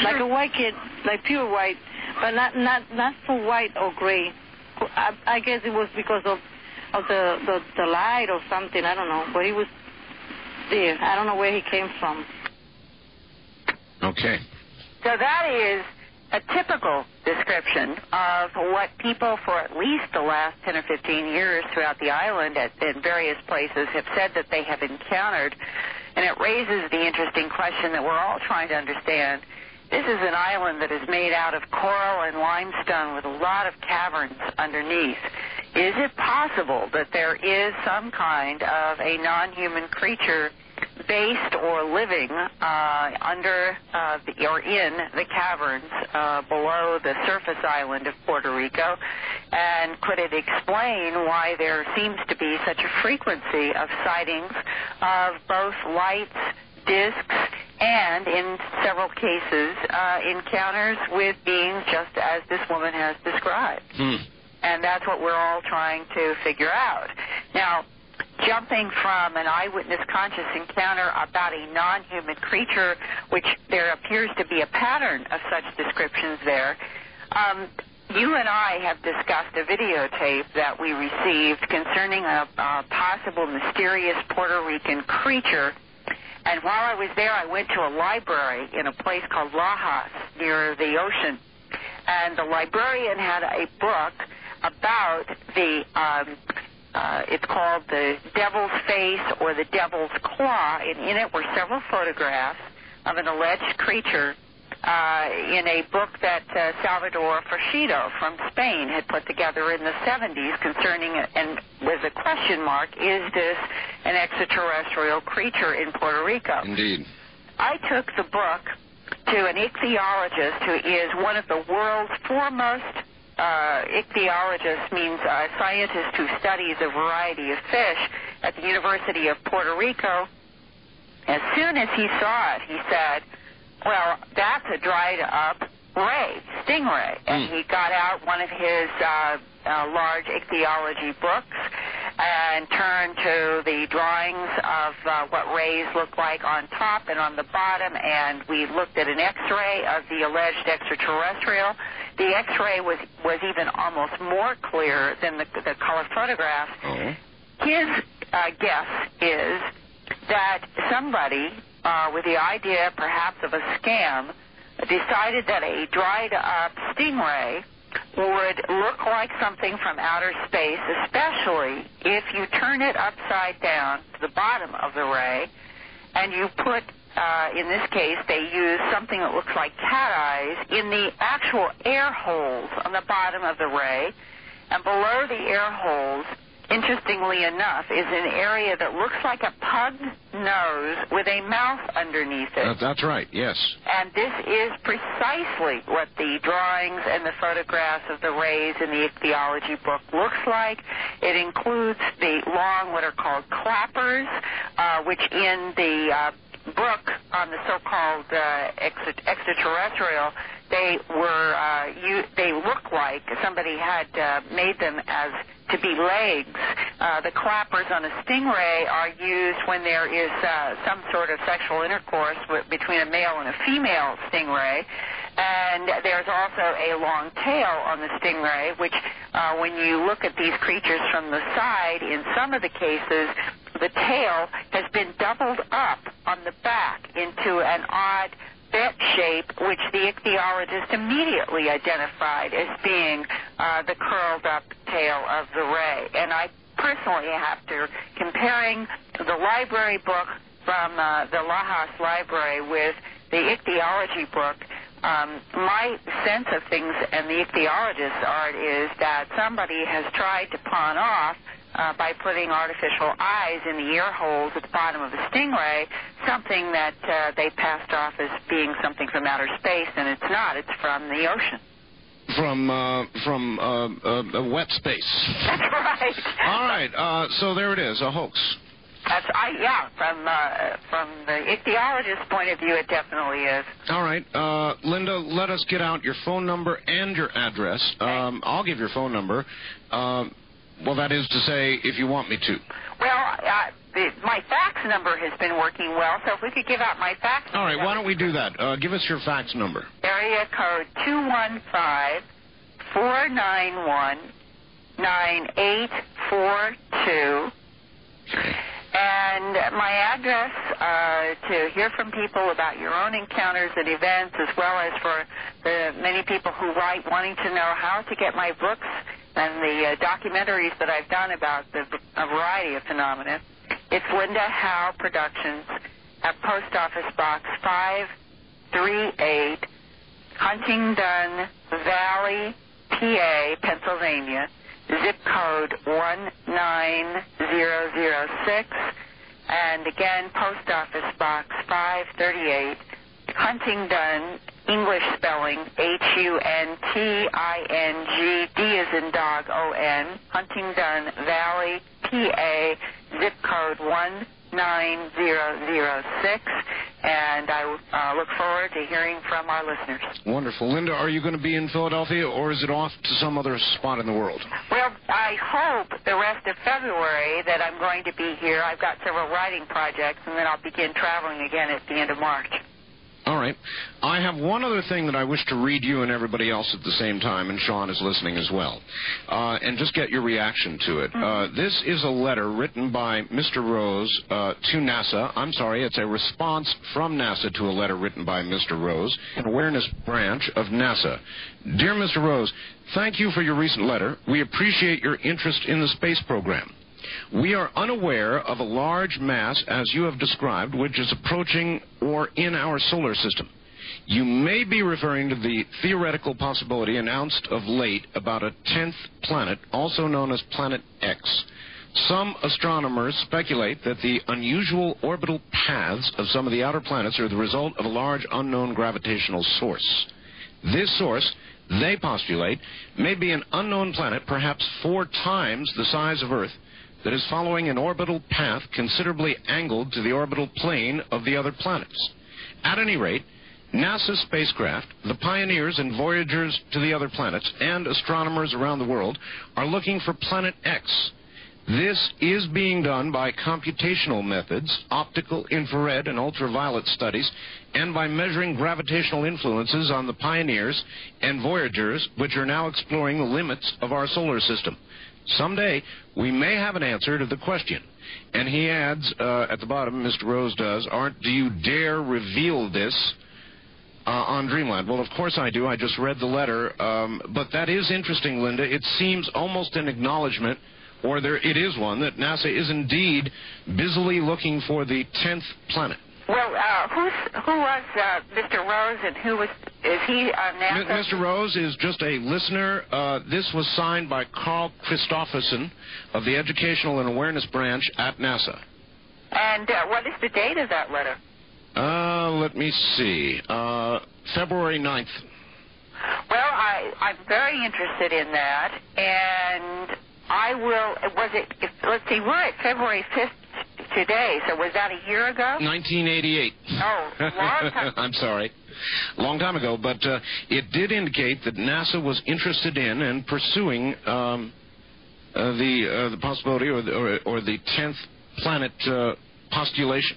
like a white kid, like pure white, but not not not so white or gray. I, I guess it was because of of the, the the light or something. I don't know, but he was there. I don't know where he came from. Okay. So that is a typical description of what people for at least the last 10 or 15 years throughout the island at, in various places have said that they have encountered. And it raises the interesting question that we're all trying to understand. This is an island that is made out of coral and limestone with a lot of caverns underneath. Is it possible that there is some kind of a non-human creature based or living uh, under uh, the, or in the caverns uh, below the surface island of Puerto Rico? And could it explain why there seems to be such a frequency of sightings of both lights, discs, and in several cases, uh, encounters with beings just as this woman has described? Hmm. And that's what we're all trying to figure out. Now, jumping from an eyewitness conscious encounter about a non-human creature, which there appears to be a pattern of such descriptions there, um, you and I have discussed a videotape that we received concerning a, a possible mysterious Puerto Rican creature. And while I was there, I went to a library in a place called Lajas near the ocean. And the librarian had a book about the um, uh, it's called the Devil's Face or the Devil's Claw, and in it were several photographs of an alleged creature uh, in a book that uh, Salvador Freixedo from Spain had put together in the 70s concerning, and with a question mark, is this an extraterrestrial creature in Puerto Rico? Indeed. I took the book to an ichthyologist who is one of the world's foremost uh, ichthyologist means a scientist who studies a variety of fish at the University of Puerto Rico. As soon as he saw it, he said, well, that's a dried up ray, stingray. And he got out one of his uh, uh, large ichthyology books and turned to the drawings of uh, what rays look like on top and on the bottom, and we looked at an X-ray of the alleged extraterrestrial. The X-ray was was even almost more clear than the, the color photographs. Oh. His uh, guess is that somebody uh, with the idea perhaps of a scam decided that a dried up stingray would look like something from outer space, especially if you turn it upside down to the bottom of the ray and you put, uh, in this case, they use something that looks like cat eyes in the actual air holes on the bottom of the ray. And below the air holes, interestingly enough, is an area that looks like a pug nose with a mouth underneath it. That, that's right, yes. And this is precisely what the drawings and the photographs of the rays in the ichthyology book looks like. It includes the long, what are called clappers, uh, which in the uh, book on the so-called uh, extra- extraterrestrial, they were uh, you, they look like somebody had uh, made them as to be legs. Uh, the clappers on a stingray are used when there is uh, some sort of sexual intercourse with, between a male and a female stingray. And there's also a long tail on the stingray, which, uh, when you look at these creatures from the side, in some of the cases, the tail has been doubled up on the back into an odd bet shape, which the ichthyologist immediately identified as being uh, the curled up tail of the ray. And I personally, after comparing the library book from uh, the Lajas Library with the ichthyology book, um, my sense of things and the ichthyologist's art is that somebody has tried to pawn off uh, by putting artificial eyes in the ear holes at the bottom of the stingray, something that uh, they passed off as being something from outer space, and it's not. It's from the ocean. From uh, from uh, uh, wet space. That's right. All right, uh, so there it is, a hoax. That's I yeah. From uh, from the ichthyologist's point of view, it definitely is. All right, uh, Linda, let us get out your phone number and your address. Um, I'll give your phone number. Um, well, that is to say, if you want me to. Well, uh, the, my fax number has been working well, so if we could give out my fax. All right, why don't we do that? Uh, give us your fax number. Area code two one five four nine one nine eight four two. And my address uh, to hear from people about your own encounters and events, as well as for the many people who write wanting to know how to get my books and the uh, documentaries that I've done about the, a variety of phenomena. It's Linda Howe Productions at Post Office Box 538, Huntingdon Valley, PA, Pennsylvania, zip code 19006. And again, Post Office Box 538, Huntingdon, English spelling H-U-N-T-I-N-G, D is in dog, O-N, Huntingdon Valley, PA, zip code 19006. And I uh, look forward to hearing from our listeners. Wonderful. Linda, are you going to be in Philadelphia or is it off to some other spot in the world? Well, I hope the rest of February that I'm going to be here. I've got several writing projects, and then I'll begin traveling again at the end of March. All right. I have one other thing that I wish to read you and everybody else at the same time, and Sean is listening as well, uh, and just get your reaction to it. Uh, this is a letter written by Mr. Rose uh, to NASA. I'm sorry, it's a response from NASA to a letter written by Mr. Rose, an awareness branch of NASA. Dear Mr. Rose, thank you for your recent letter. We appreciate your interest in the space program. We are unaware of a large mass, as you have described, which is approaching or in our solar system. You may be referring to the theoretical possibility announced of late about a 10th planet, also known as Planet X. Some astronomers speculate that the unusual orbital paths of some of the outer planets are the result of a large unknown gravitational source. This source, they postulate, may be an unknown planet perhaps four times the size of Earth that is following an orbital path considerably angled to the orbital plane of the other planets. At any rate, NASA spacecraft, the pioneers and voyagers to the other planets, and astronomers around the world are looking for Planet X. This is being done by computational methods, optical, infrared, and ultraviolet studies, and by measuring gravitational influences on the pioneers and voyagers, which are now exploring the limits of our solar system. Someday, we may have an answer to the question. And he adds uh, at the bottom, Mr. Rose does, aren't do you dare reveal this uh, on Dreamland? Well, of course I do. I just read the letter. Um, but that is interesting, Linda. It seems almost an acknowledgement, or there it is one, that NASA is indeed busily looking for the 10th planet. Well, uh, who's, who was uh, Mr. Rose and who was, is he M- NASA? Mr. Rose is just a listener. Uh, this was signed by Carl Christofferson of the Educational and Awareness Branch at NASA. And uh, what is the date of that letter? Uh, let me see. Uh, February 9th. Well, I, I'm very interested in that, and I will. Was it? If, let's see. We're at February 5th today, so was that a year ago? 1988. Oh, long time. I'm sorry. Long time ago, but uh, it did indicate that NASA was interested in and pursuing um, uh, the uh, the possibility or the, or, or the tenth planet uh, postulation.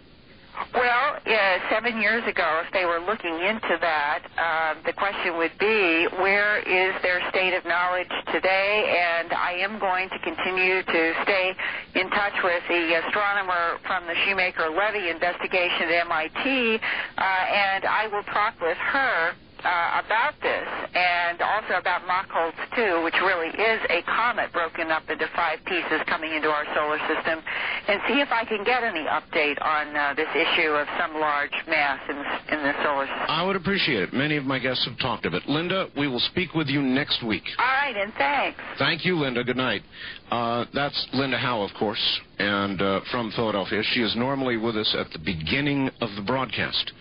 Well, uh, seven years ago, if they were looking into that, uh, the question would be, where is their state of knowledge today? And I am going to continue to stay in touch with the astronomer from the Shoemaker-Levy investigation at MIT, uh, and I will talk with her uh, about this and also about Machholz 2, which really is a comet broken up into five pieces coming into our solar system, and see if I can get any update on uh, this issue of some large mass in the, in the solar system. I would appreciate it. Many of my guests have talked of it. Linda, we will speak with you next week. All right, and thanks. Thank you, Linda. Good night. Uh, that's Linda Howe, of course, and uh, from Philadelphia. She is normally with us at the beginning of the broadcast.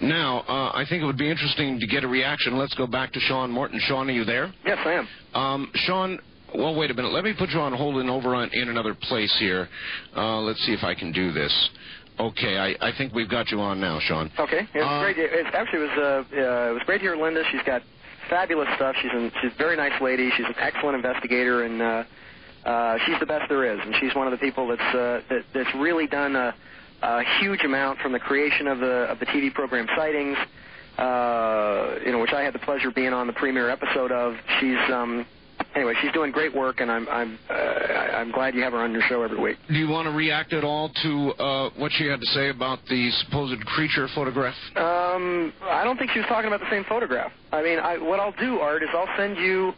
Now, uh, I think it would be interesting to get a reaction. Let's go back to Sean Morton. Sean, are you there? Yes, I am. Um, Sean, well, wait a minute. Let me put you on hold and over on, in another place here. Uh, let's see if I can do this. Okay, I, I think we've got you on now, Sean. Okay, it was Uh, great. It, actually, it was uh, uh, it was great to hear Linda. She's got fabulous stuff. She's an, she's a very nice lady. She's an excellent investigator, and uh, uh, she's the best there is. And she's one of the people that's uh, that, that's really done a, a huge amount from the creation of the of the TV program Sightings. Uh, you know, which I had the pleasure of being on the premiere episode of. She's um, anyway, she's doing great work, and I'm I'm uh, I'm glad you have her on your show every week. Do you want to react at all to uh, what she had to say about the supposed creature photograph? Um, I don't think she was talking about the same photograph. I mean, I, what I'll do, Art, is I'll send you,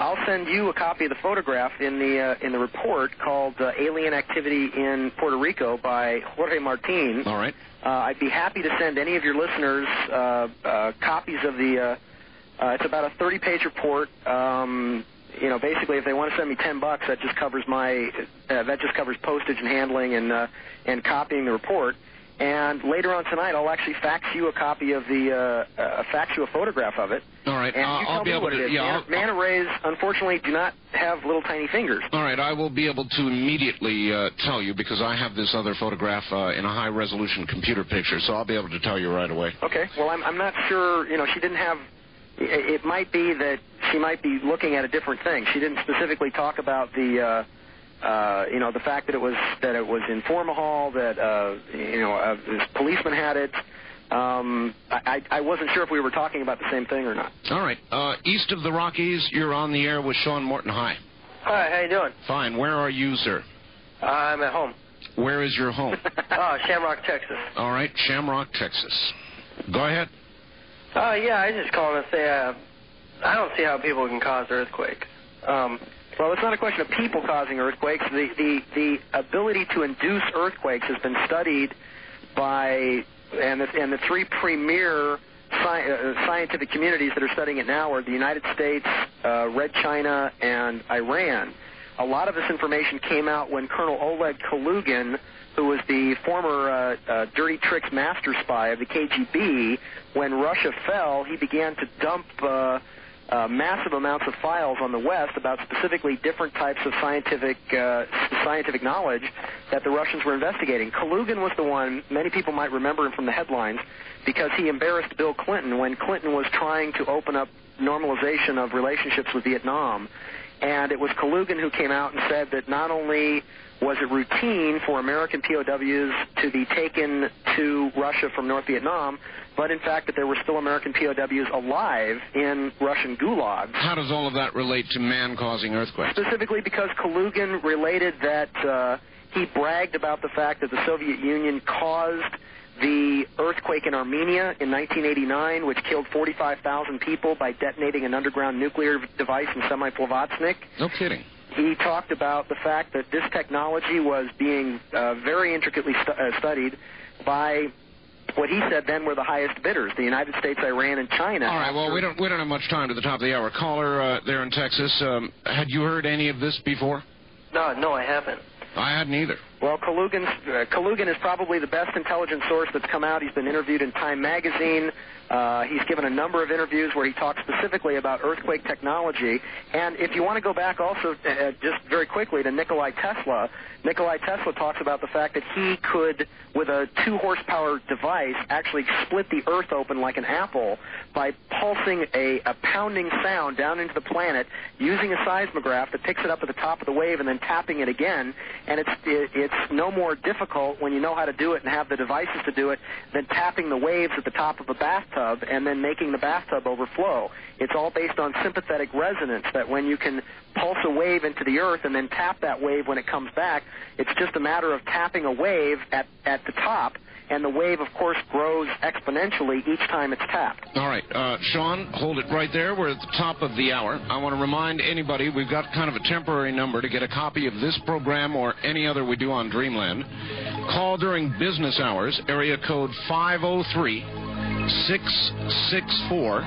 I'll send you a copy of the photograph in the uh, in the report called uh, "Alien Activity in Puerto Rico" by Jorge Martin. All right. Uh, I'd be happy to send any of your listeners uh, uh, copies of the. Uh, uh, it's about a 30-page report. Um, you know, basically, if they want to send me 10 bucks, that just covers my uh, that just covers postage and handling and uh, and copying the report. And later on tonight, I'll actually fax you a copy of the uh, uh, fax you a photograph of it. All right. And uh, you tell I'll be me able what to. it is. Yeah. I'll- manta rays, unfortunately, do not have little tiny fingers. All right, I will be able to immediately uh, tell you because I have this other photograph uh, in a high resolution computer picture, so I'll be able to tell you right away. Okay. Well, I'm I'm not sure. You know, she didn't have. It it might be that she might be looking at a different thing. She didn't specifically talk about the. Uh, uh, you know the fact that it was that it was in Formahall, that uh, you know uh, this policeman had it. Um, I, I I wasn't sure if we were talking about the same thing or not. All right, uh, east of the Rockies, you're on the air with Sean Morton. Hi. Hi, how you doing? Fine. Where are you, sir? I'm at home. Where is your home? oh, Shamrock, Texas. All right, Shamrock, Texas. Go ahead. Oh, yeah, I just calling to say uh, I don't see how people can cause earthquakes. Um, Well, it's not a question of people causing earthquakes. The, the, the ability to induce earthquakes has been studied by, and the, and the three premier sci- uh, scientific communities that are studying it now are the United States, uh, Red China, and Iran. A lot of this information came out when Colonel Oleg Kalugin, who was the former uh, uh, dirty tricks master spy of the KGB, when Russia fell, he began to dump. Uh, uh, massive amounts of files on the West about specifically different types of scientific uh, scientific knowledge that the Russians were investigating. Kalugin was the one many people might remember him from the headlines because he embarrassed Bill Clinton when Clinton was trying to open up normalization of relationships with Vietnam. And it was Kalugin who came out and said that not only was it routine for American POWs to be taken to Russia from North Vietnam, but in fact that there were still American POWs alive in Russian gulags. How does all of that relate to man causing earthquakes? Specifically because Kalugin related that uh, he bragged about the fact that the Soviet Union caused the earthquake in Armenia in 1989, which killed 45,000 people by detonating an underground nuclear device in Semiplovotsnik. No kidding. He talked about the fact that this technology was being uh, very intricately stu- uh, studied by what he said then were the highest bidders, the United States, Iran, and China. All right. Well, we don't we don't have much time to the top of the hour. Caller uh, there in Texas, um, had you heard any of this before? No, no, I haven't. I hadn't either. Well, Kalugin's, uh, Kalugin is probably the best intelligence source that's come out. He's been interviewed in Time magazine. Uh, he's given a number of interviews where he talks specifically about earthquake technology. And if you want to go back also, uh, just very quickly, to Nikolai Tesla, Nikolai Tesla talks about the fact that he could, with a two horsepower device, actually split the Earth open like an apple by pulsing a, a pounding sound down into the planet using a seismograph that picks it up at the top of the wave and then tapping it again. And it's it, it's no more difficult when you know how to do it and have the devices to do it than tapping the waves at the top of a bathtub and then making the bathtub overflow. It's all based on sympathetic resonance that when you can pulse a wave into the earth and then tap that wave when it comes back, it's just a matter of tapping a wave at, at the top and the wave, of course, grows exponentially each time it's tapped. All right, uh, Sean, hold it right there. We're at the top of the hour. I want to remind anybody we've got kind of a temporary number to get a copy of this program or any other we do on Dreamland. Call during business hours, area code 503 664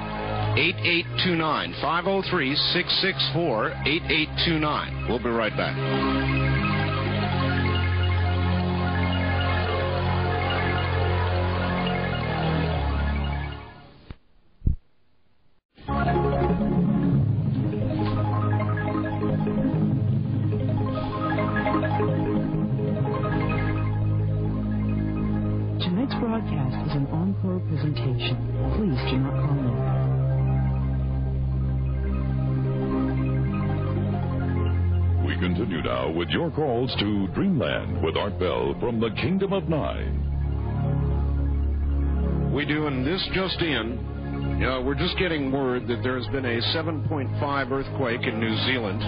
8829. 503 664 8829. We'll be right back. With your calls to Dreamland with Art Bell from the Kingdom of Nye. We do, and this just in. Uh, we're just getting word that there has been a 7.5 earthquake in New Zealand.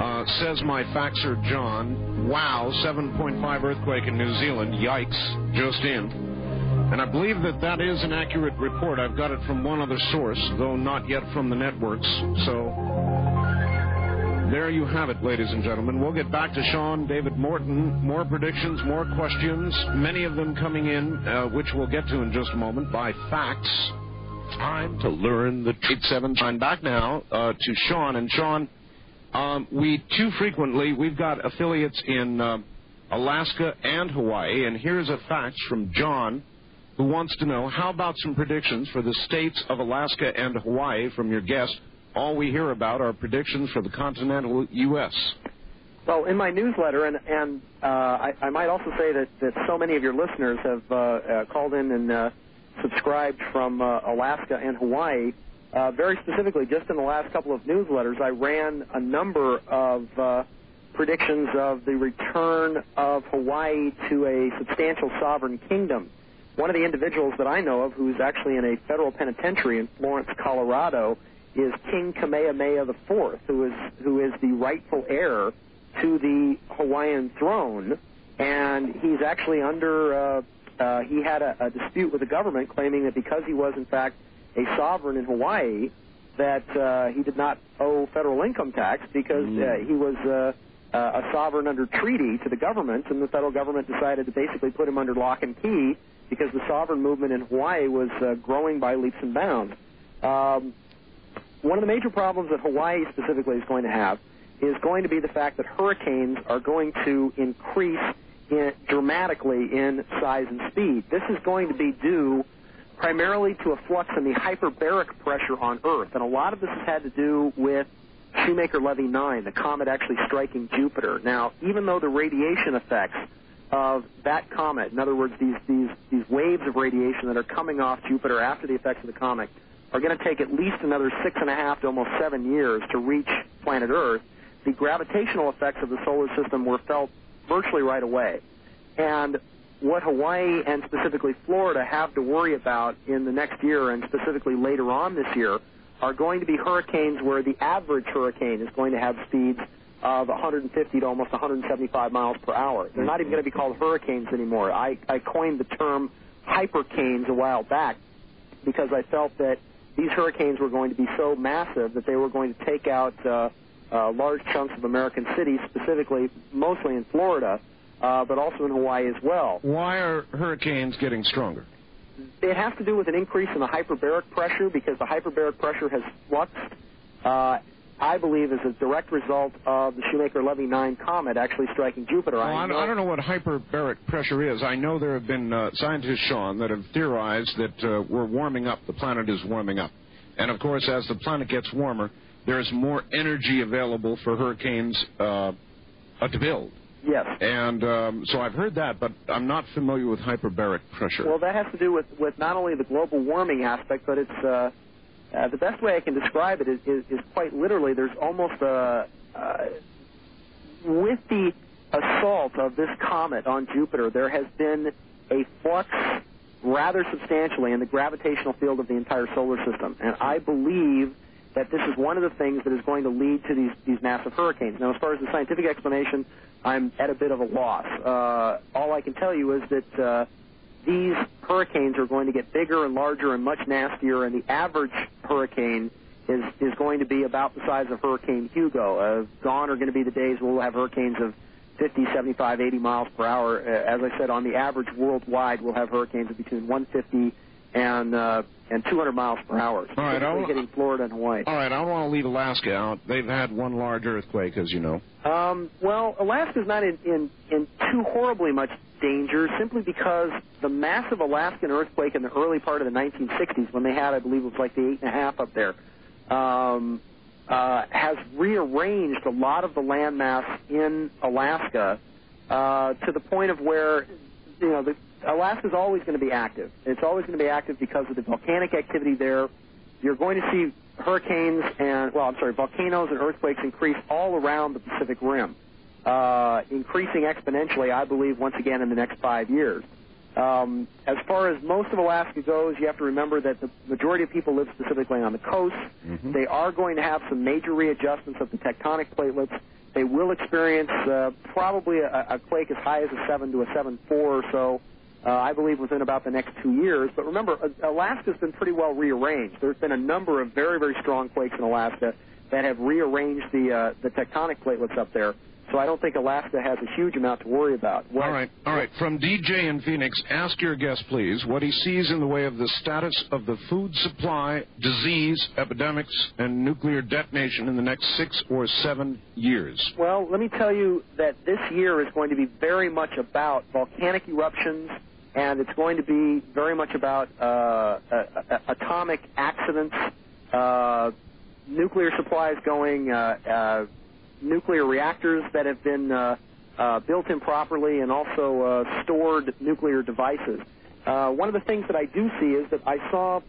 Uh, says my faxer John, wow, 7.5 earthquake in New Zealand, yikes, just in. And I believe that that is an accurate report. I've got it from one other source, though not yet from the networks. So there you have it, ladies and gentlemen. We'll get back to Sean, David Morton, more predictions, more questions, many of them coming in, uh, which we'll get to in just a moment, by fax. Time to learn the 87. I'm back now uh, to Sean. And Sean, um, we too frequently, we've got affiliates in uh, Alaska and Hawaii, and here's a fax from John who wants to know how about some predictions for the states of Alaska and Hawaii from your guest? All we hear about are predictions for the continental U.S. Well, in my newsletter, and, and uh, I, I might also say that, that so many of your listeners have uh, uh, called in and uh, subscribed from uh, Alaska and Hawaii. Uh, very specifically, just in the last couple of newsletters, I ran a number of predictions of the return of Hawaii to a substantial sovereign kingdom. One of the individuals that I know of who's actually in a federal penitentiary in Florence, Colorado, is King Kamehameha IV, who is who is the rightful heir to the Hawaiian throne, and he's actually under. Uh, uh, he had a, a dispute with the government, claiming that because he was in fact a sovereign in Hawaii, that uh, he did not owe federal income tax because uh, he was uh, uh, a sovereign under treaty to the government, and the federal government decided to basically put him under lock and key because the sovereign movement in Hawaii was uh, growing by leaps and bounds. Um, one of the major problems that Hawaii specifically is going to have is going to be the fact that hurricanes are going to increase in, dramatically in size and speed. This is going to be due primarily to a flux in the hyperbaric pressure on Earth, and a lot of this has had to do with Shoemaker-Levy 9, the comet actually striking Jupiter. Now, even though the radiation effects of that comet, in other words, these these these waves of radiation that are coming off Jupiter after the effects of the comet, are going to take at least another six and a half to almost seven years to reach planet Earth. The gravitational effects of the solar system were felt virtually right away, and what Hawaii and specifically Florida have to worry about in the next year and specifically later on this year are going to be hurricanes where the average hurricane is going to have speeds of 150 to almost 175 miles per hour. They're not even going to be called hurricanes anymore. I, I coined the term hypercanes a while back because I felt that these hurricanes were going to be so massive that they were going to take out uh, uh, large chunks of American cities, specifically mostly in Florida, uh, but also in Hawaii as well. Why are hurricanes getting stronger? It has to do with an increase in the hyperbaric pressure because the hyperbaric pressure has fluxed. Uh, I believe as a direct result of the Shoemaker-Levy 9 comet actually striking Jupiter. Well, I, I, don't know what hyperbaric pressure is. I know there have been uh, scientists, Sean, that have theorized that uh, we're warming up. The planet is warming up. And of course, as the planet gets warmer, there's more energy available for hurricanes uh, uh, to build. Yes. And um, so I've heard that, but I'm not familiar with hyperbaric pressure. Well, that has to do with, with not only the global warming aspect, but it's uh, the best way I can describe it is, is, is quite literally. There's almost a uh, with the assault of this comet on Jupiter, there has been a flux rather substantially in the gravitational field of the entire solar system, and I believe that this is one of the things that is going to lead to these these massive hurricanes. Now, as far as the scientific explanation, I'm at a bit of a loss. Uh, all I can tell you is that uh, these hurricanes are going to get bigger and larger and much nastier, and the average hurricane is is going to be about the size of Hurricane Hugo. Uh, gone are going to be the days where we'll have hurricanes of 50, 75, 80 miles per hour. Uh, as I said, on the average worldwide, we'll have hurricanes of between 150 and uh, and 200 miles per hour. All right, I'll- hitting Florida and Hawaii. All right, I don't want to leave Alaska out. They've had one large earthquake, as you know. Um, well, Alaska's not in, in, in too horribly much danger simply because the massive Alaskan earthquake in the early part of the 1960s, when they had, I believe, it was like the eight and a half up there, um, uh, has rearranged a lot of the landmass in Alaska uh, to the point of where, you know, the, Alaska's always going to be active. It's always going to be active because of the volcanic activity there. You're going to see hurricanes and, well, I'm sorry, volcanoes and earthquakes increase all around the Pacific Rim, increasing exponentially, I believe, once again in the next five years. Um, as far as most of Alaska goes, you have to remember that the majority of people live specifically on the coast. They are going to have some major readjustments of the tectonic platelets. They will experience uh, probably a, a quake as high as a 7 to a 7.4 or so, uh, I believe, within about the next two years. But remember, uh, Alaska's been pretty well rearranged. There's been a number of very, very strong quakes in Alaska that have rearranged the uh, the tectonic platelets up there. So I don't think Alaska has a huge amount to worry about. What- All right, all right. From DJ in Phoenix, ask your guest, please, what he sees in the way of the status of the food supply, disease, epidemics, and nuclear detonation in the next six or seven years. Well, let me tell you that this year is going to be very much about volcanic eruptions, and it's going to be very much about uh, atomic accidents, uh, nuclear supplies going, uh, uh, nuclear reactors that have been uh, uh, built improperly, and also uh, stored nuclear devices. Uh, one of the things that I do see is that I saw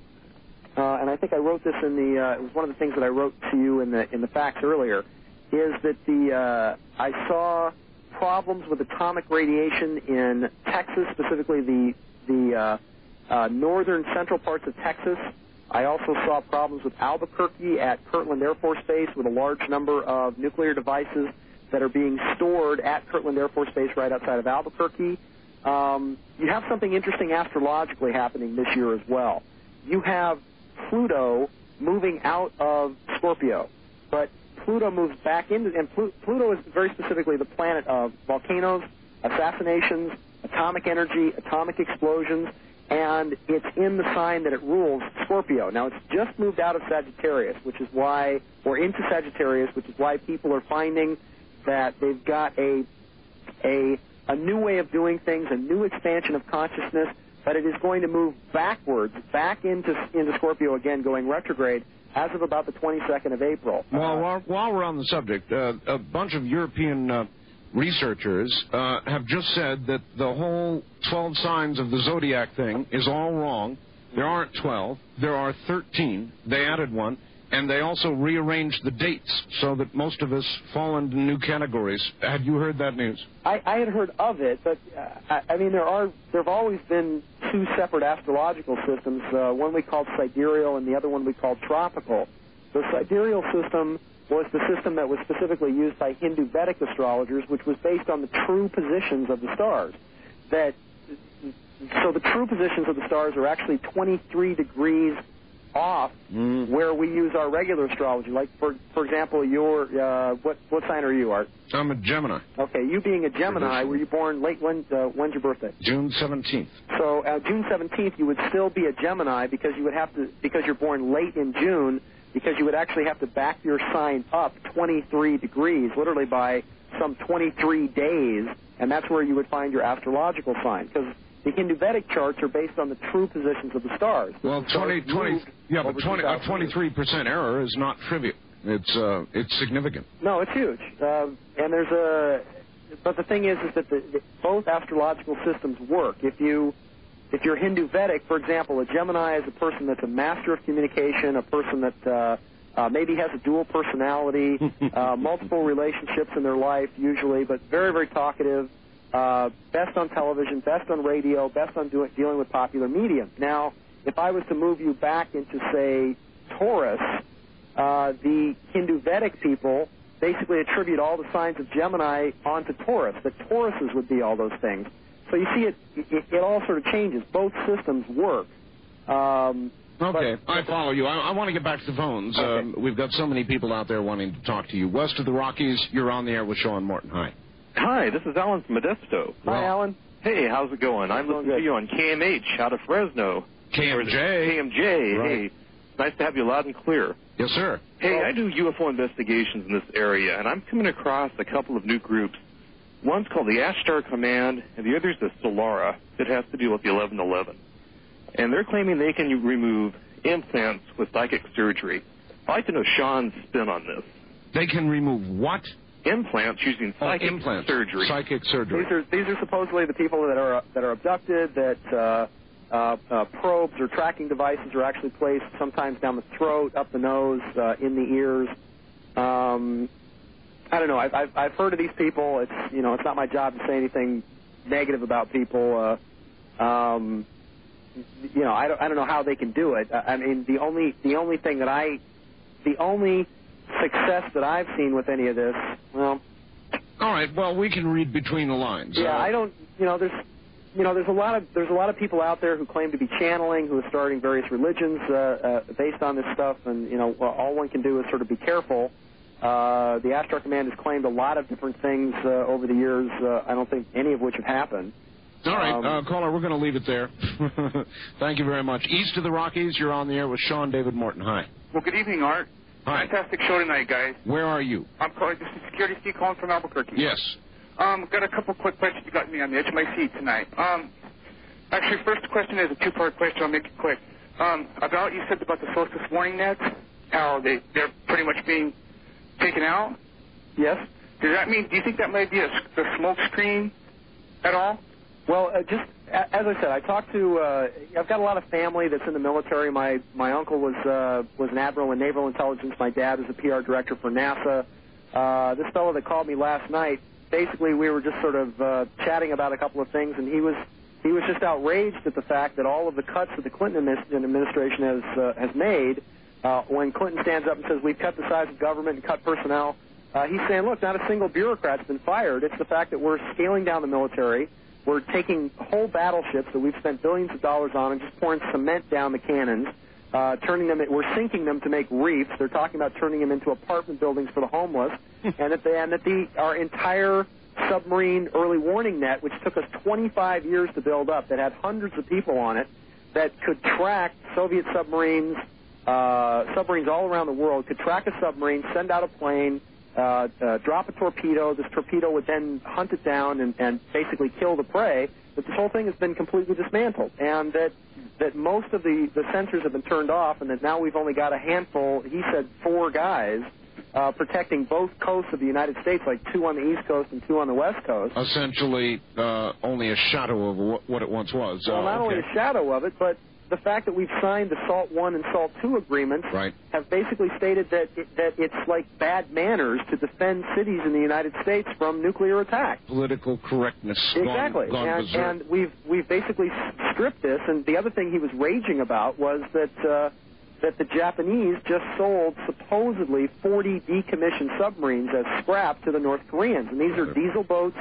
uh, and I think I wrote this in the. Uh, it was one of the things that I wrote to you in the in the facts earlier. Is that the uh, I saw problems with atomic radiation in Texas, specifically the the uh, uh, northern central parts of Texas. I also saw problems with Albuquerque at Kirtland Air Force Base with a large number of nuclear devices that are being stored at Kirtland Air Force Base right outside of Albuquerque. Um, you have something interesting astrologically happening this year as well. You have Pluto moving out of Scorpio, but Pluto moves back into, and Plu- Pluto is very specifically the planet of volcanoes, assassinations, atomic energy, atomic explosions, and it's in the sign that it rules, Scorpio. Now it's just moved out of Sagittarius, which is why, or into Sagittarius, which is why people are finding that they've got a a a new way of doing things, a new expansion of consciousness, but it is going to move backwards, back into into Scorpio again, going retrograde as of about the 22nd of April. Well, while, while we're on the subject, uh, a bunch of European uh, researchers uh, have just said that the whole 12 signs of the zodiac thing is all wrong. There aren't 12. There are 13. They added one. And they also rearranged the dates so that most of us fall into new categories. Had you heard that news? I, I had heard of it, but uh, I, I mean there are there have always been two separate astrological systems. Uh, one we called sidereal, and the other one we called tropical. The sidereal system was the system that was specifically used by Hindu Vedic astrologers, which was based on the true positions of the stars. That so the true positions of the stars are actually 23 degrees off Mm. where we use our regular astrology. Like for for example, your uh, what what sign are you, Art? I'm a Gemini, Okay, you being a Gemini, were you born late? When uh, when's your birthday? June 17th. So uh, June 17th, you would still be a Gemini because you would have to because you're born late in June because you would actually have to back your sign up 23 degrees, literally by some 23 days, and that's where you would find your astrological sign because the Hindu Vedic charts are based on the true positions of the stars. Well, So 20, it's 20 yeah, but 20, a 23% error is not trivial. It's uh, it's significant. No, it's huge. Um, and there's a, but the thing is, is that the, the, both astrological systems work. If you, if you're Hindu Vedic, for example, a Gemini is a person that's a master of communication, a person that uh, uh, maybe has a dual personality, uh, multiple relationships in their life usually, but very, very talkative. Uh, best on television, best on radio, best on doing, dealing with popular media. Now, if I was to move you back into, say, Taurus, uh, the Hindu Vedic people basically attribute all the signs of Gemini onto Taurus. That Tauruses would be all those things. So you see, it it, it all sort of changes. Both systems work. Um, Okay, I follow you. I, I want to get back to the phones. Um, we've got so many people out there wanting to talk to you. West of the Rockies, you're on the air with Sean Morton. Hi. Hi, this is Alan from Modesto. Hi, Alan. Hey, how's it going? I'm listening to you on KMH out of Fresno. KMJ. KMJ. Right. Hey, nice to have you loud and clear. Yes, sir. Hey, I do UFO investigations in this area, and I'm coming across a couple of new groups. One's called the Ashtar Command, and the other's the Solara. That has to do with the 1111. And they're claiming they can remove implants with psychic surgery. I'd like to know Sean's spin on this. They can remove what? Implants using psychic Oh, implants. surgery. Psychic surgery. These are these are supposedly the people that are that are abducted. That uh, uh, uh, probes or tracking devices are actually placed sometimes down the throat, up the nose, uh, in the ears. Um, I don't know. I've, I've I've heard of these people. It's you know it's not my job to say anything negative about people. Uh, um, you know I don't I don't know how they can do it. I, I mean the only the only thing that I the only success that I've seen with any of this, well, All right. Well, we can read between the lines. yeah, Uh, I don't. You know, there's, you know, there's a lot of there's a lot of people out there who claim to be channeling, who are starting various religions uh, uh, based on this stuff, and you know, all one can do is sort of be careful. Uh, the Ashtar Command has claimed a lot of different things uh, over the years. Uh, I don't think any of which have happened. All right, Um, uh, caller, we're going to leave it there. Thank you very much. East of the Rockies, you're on the air with Sean David Morton. Hi. Well, good evening, Art. Hi. Fantastic show tonight, guys. Where are you? I'm calling. This is Security Steve calling from Albuquerque. Yes. Um, got a couple quick questions. You got me on the edge of my seat tonight. Um, actually, first question is a two-part question. I'll make it quick. Um, about you said about the SOSUS warning nets, how they they're pretty much being taken out. Yes. Does that mean? Do you think that might be a, a smoke screen at all? Well, uh, just as I said, I talked to. Uh, I've got a lot of family that's in the military. My my uncle was uh, was an admiral in naval intelligence. My dad was a PR director for NASA. Uh, this fellow that called me last night, basically, we were just sort of uh, chatting about a couple of things, and he was he was just outraged at the fact that all of the cuts that the Clinton administration has uh, has made. Uh, when Clinton stands up and says we've cut the size of government and cut personnel, uh, he's saying, look, not a single bureaucrat's been fired. It's the fact that we're scaling down the military. We're taking whole battleships that we've spent billions of dollars on and just pouring cement down the cannons, uh, turning them. We're sinking them to make reefs. They're talking about turning them into apartment buildings for the homeless, and that the, and that the our entire submarine early warning net, which took us 25 years to build up, that had hundreds of people on it, that could track Soviet submarines, uh, submarines all around the world, could track a submarine, send out a plane, uh, uh, drop a torpedo. This torpedo would then hunt it down and, and basically kill the prey. But this whole thing has been completely dismantled, and that that most of the the sensors have been turned off, and that now we've only got a handful. He said four guys uh, protecting both coasts of the United States, like two on the East Coast and two on the West Coast. Essentially, uh, only a shadow of what, what it once was. Well, Uh, not okay. only a shadow of it, but the fact that we've signed the SALT One and SALT Two agreements Right. have basically stated that it, that it's like bad manners to defend cities in the United States from nuclear attack. Political correctness. Exactly, Gone, and, and we've we've basically stripped this. And the other thing he was raging about was that uh, that the Japanese just sold supposedly 40 decommissioned submarines as scrap to the North Koreans, and these are diesel boats.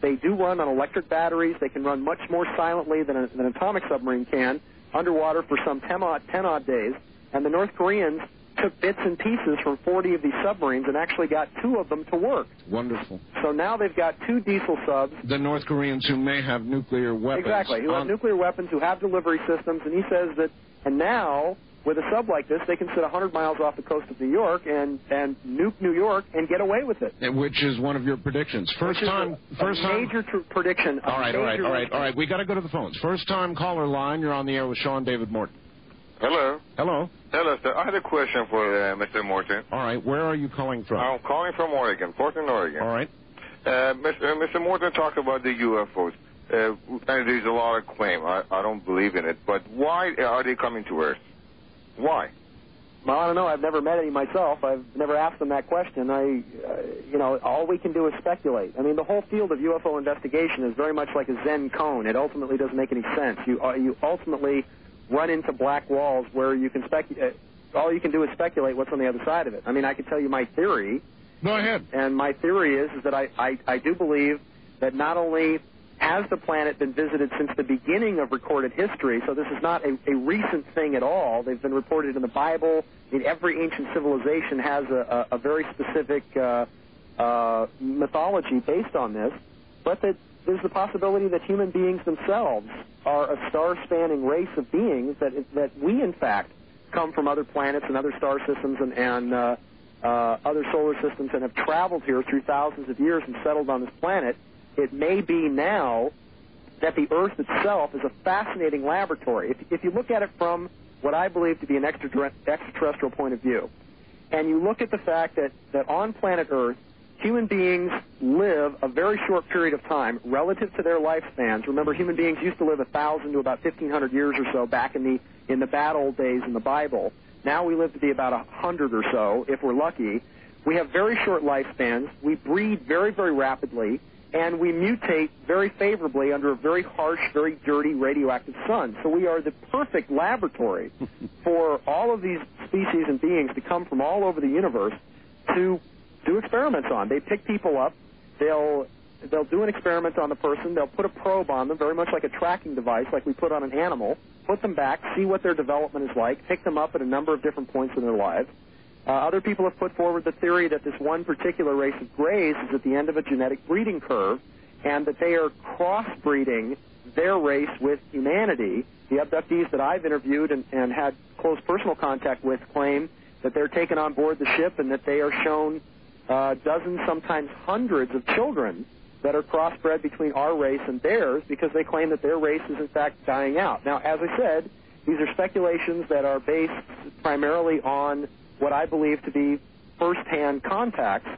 They do run on electric batteries. They can run much more silently than, a, than an atomic submarine can underwater for some 10 odd, 10 odd days. And the North Koreans took bits and pieces from 40 of these submarines and actually got two of them to work. Wonderful. So now they've got two diesel subs The North Koreans who may have nuclear weapons. Exactly. Who have um, nuclear weapons, who have delivery systems, and he says that, and now with a sub like this, they can sit 100 miles off the coast of New York and and nuke New York and get away with it. which is one of your predictions. First Which time. a, first a time. major tr- prediction. a All right, all right, all right, all right. We got to go to the phones. First time caller line. You're on the air with Sean David Morton. Hello. Hello. Hello, sir. I had a question for uh, Mr. Morton. All right. Where are you calling from? I'm calling from Oregon, Portland, Oregon. All right. Uh, Mr. uh, Mr. Morton talked about the UFOs. Uh, and there's a lot of claim. I, I don't believe in it. But why are they coming to Earth? Why? Well, I don't know. I've never met any myself. I've never asked them that question. I, uh, you know, all we can do is speculate. I mean, the whole field of UFO investigation is very much like a Zen koan. It ultimately doesn't make any sense. You, uh, you ultimately run into black walls where you can speculate. All you can do is speculate what's on the other side of it. I mean, I can tell you my theory. Go ahead. And my theory is, is that I, I, I do believe that not only has the planet been visited since the beginning of recorded history, so this is not a, a recent thing at all. They've been reported in the Bible. I mean, every ancient civilization has a, a, a very specific uh, uh, mythology based on this, but that there's the possibility that human beings themselves are a star-spanning race of beings that that we, in fact, come from other planets and other star systems and, and uh, uh, other solar systems and have traveled here through thousands of years and settled on this planet. It may be now that the Earth itself is a fascinating laboratory. If, if you look at it from what I believe to be an extra, extraterrestrial point of view, and you look at the fact that, that on planet Earth, human beings live a very short period of time relative to their lifespans. Remember, human beings used to live a thousand to about fifteen hundred years or so back in the in the bad old days in the Bible. Now we live to be about a hundred or so, if we're lucky. We have very short lifespans. We breed very, very rapidly, and we mutate very favorably under a very harsh, very dirty radioactive sun. So we are the perfect laboratory for all of these species and beings to come from all over the universe to do experiments on. They pick people up, they'll they'll do an experiment on the person, they'll put a probe on them, very much like a tracking device, like we put on an animal, put them back, see what their development is like, pick them up at a number of different points in their lives. Uh, other people have put forward the theory that this one particular race of grays is at the end of a genetic breeding curve, and that they are crossbreeding their race with humanity. The abductees that I've interviewed and, and had close personal contact with claim that they're taken on board the ship and that they are shown uh, dozens, sometimes hundreds of children that are crossbred between our race and theirs because they claim that their race is in fact dying out. Now, as I said, these are speculations that are based primarily on what I believe to be first-hand contacts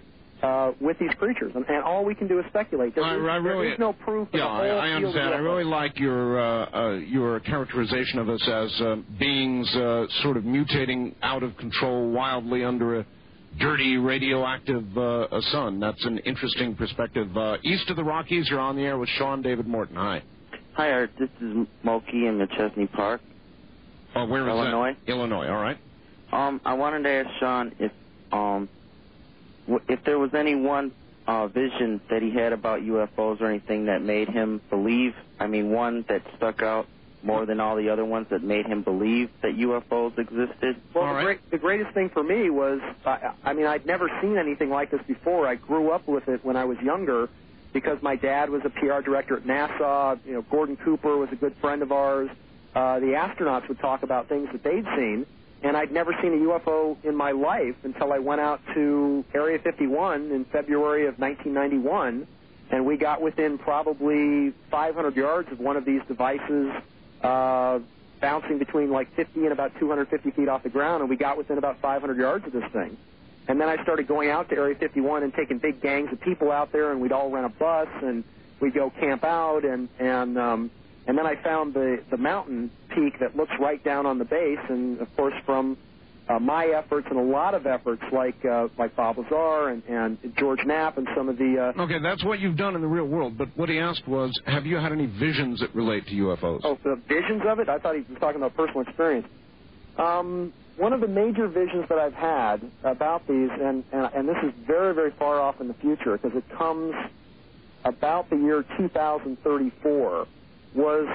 uh, with these creatures, and, and all we can do is speculate. There I- is- I really- is no proof. in Yeah, the I, I understand. I really like your uh, uh, your characterization of us as uh, beings uh, sort of mutating out of control wildly under a dirty radioactive uh, a sun. That's an interesting perspective. Uh, east of the Rockies, you're on the air with Sean David Morton. Hi. Hi, Art. This is Moki in Machesney Park. Oh, where is that? Illinois. Illinois. All right. Um, I wanted to ask Sean if um, w- if there was any one uh, vision that he had about UFOs or anything that made him believe. I mean, one that stuck out more than all the other ones that made him believe that UFOs existed. Well, the, great, the greatest thing for me was, I, I mean, I'd never seen anything like this before. I grew up with it when I was younger, because my dad was a PR director at NASA. You know, Gordon Cooper was a good friend of ours. Uh, the astronauts would talk about things that they'd seen, and I'd never seen a UFO in my life until I went out to Area 51 in February of 1991, and we got within probably 500 yards of one of these devices, uh, bouncing between like 50 and about 250 feet off the ground, and we got within about 500 yards of this thing. And then I started going out to Area 51 and taking big gangs of people out there, and we'd all rent a bus and we'd go camp out, and and um, and then I found the the mountain peak that looks right down on the base, and of course from uh, my efforts and a lot of efforts like uh, like Bob Lazar and, and George Knapp and some of the uh, Okay, that's what you've done in the real world. But what he asked was, have you had any visions that relate to UFOs? Oh, the visions of it? I thought he was talking about personal experience. Um, one of the major visions that I've had about these, and, and, and this is very, very far off in the future because it comes about the year 2034, was,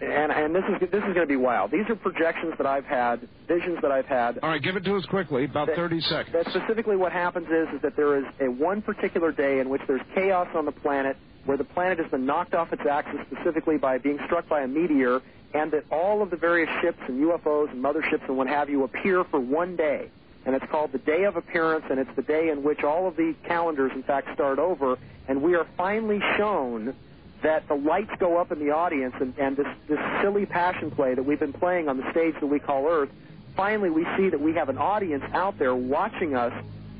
and, and this is this is going to be wild. These are projections that I've had, visions that I've had. All right, give it to us quickly, about That- 30 seconds. That specifically what happens is, is that there is a one particular day in which there's chaos on the planet, where the planet has been knocked off its axis specifically by being struck by a meteor, and that all of the various ships and UFOs and motherships and what have you appear for one day. And it's called the Day of Appearance, and it's the day in which all of the calendars, in fact, start over. And we are finally shown that the lights go up in the audience, and, and this, this silly passion play that we've been playing on the stage that we call Earth, finally we see that we have an audience out there watching us,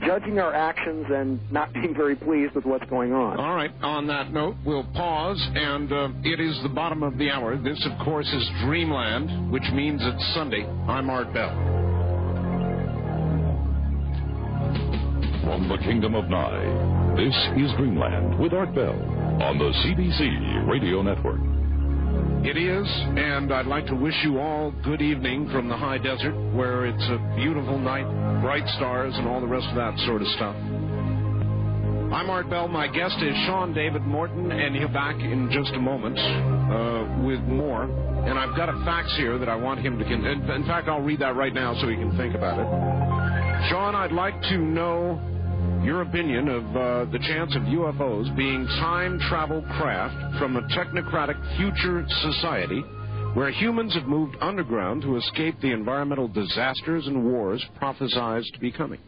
judging our actions, and not being very pleased with what's going on. All right, on that note, we'll pause, and uh, it is the bottom of the hour. This, of course, is Dreamland, which means it's Sunday. I'm Art Bell. From the Kingdom of Nye, this is Dreamland with Art Bell on the CBC Radio Network. It is, and I'd like to wish you all good evening from the high desert, where it's a beautiful night, bright stars, and all the rest of that sort of stuff. I'm Art Bell. My guest is Sean David Morton, and he'll be back in just a moment uh, with more. And I've got a fax here that I want him to. Con- in in fact, I'll read that right now so he can think about it. Sean, I'd like to know your opinion of uh, the chance of UFOs being time travel craft from a technocratic future society where humans have moved underground to escape the environmental disasters and wars prophesied to be coming.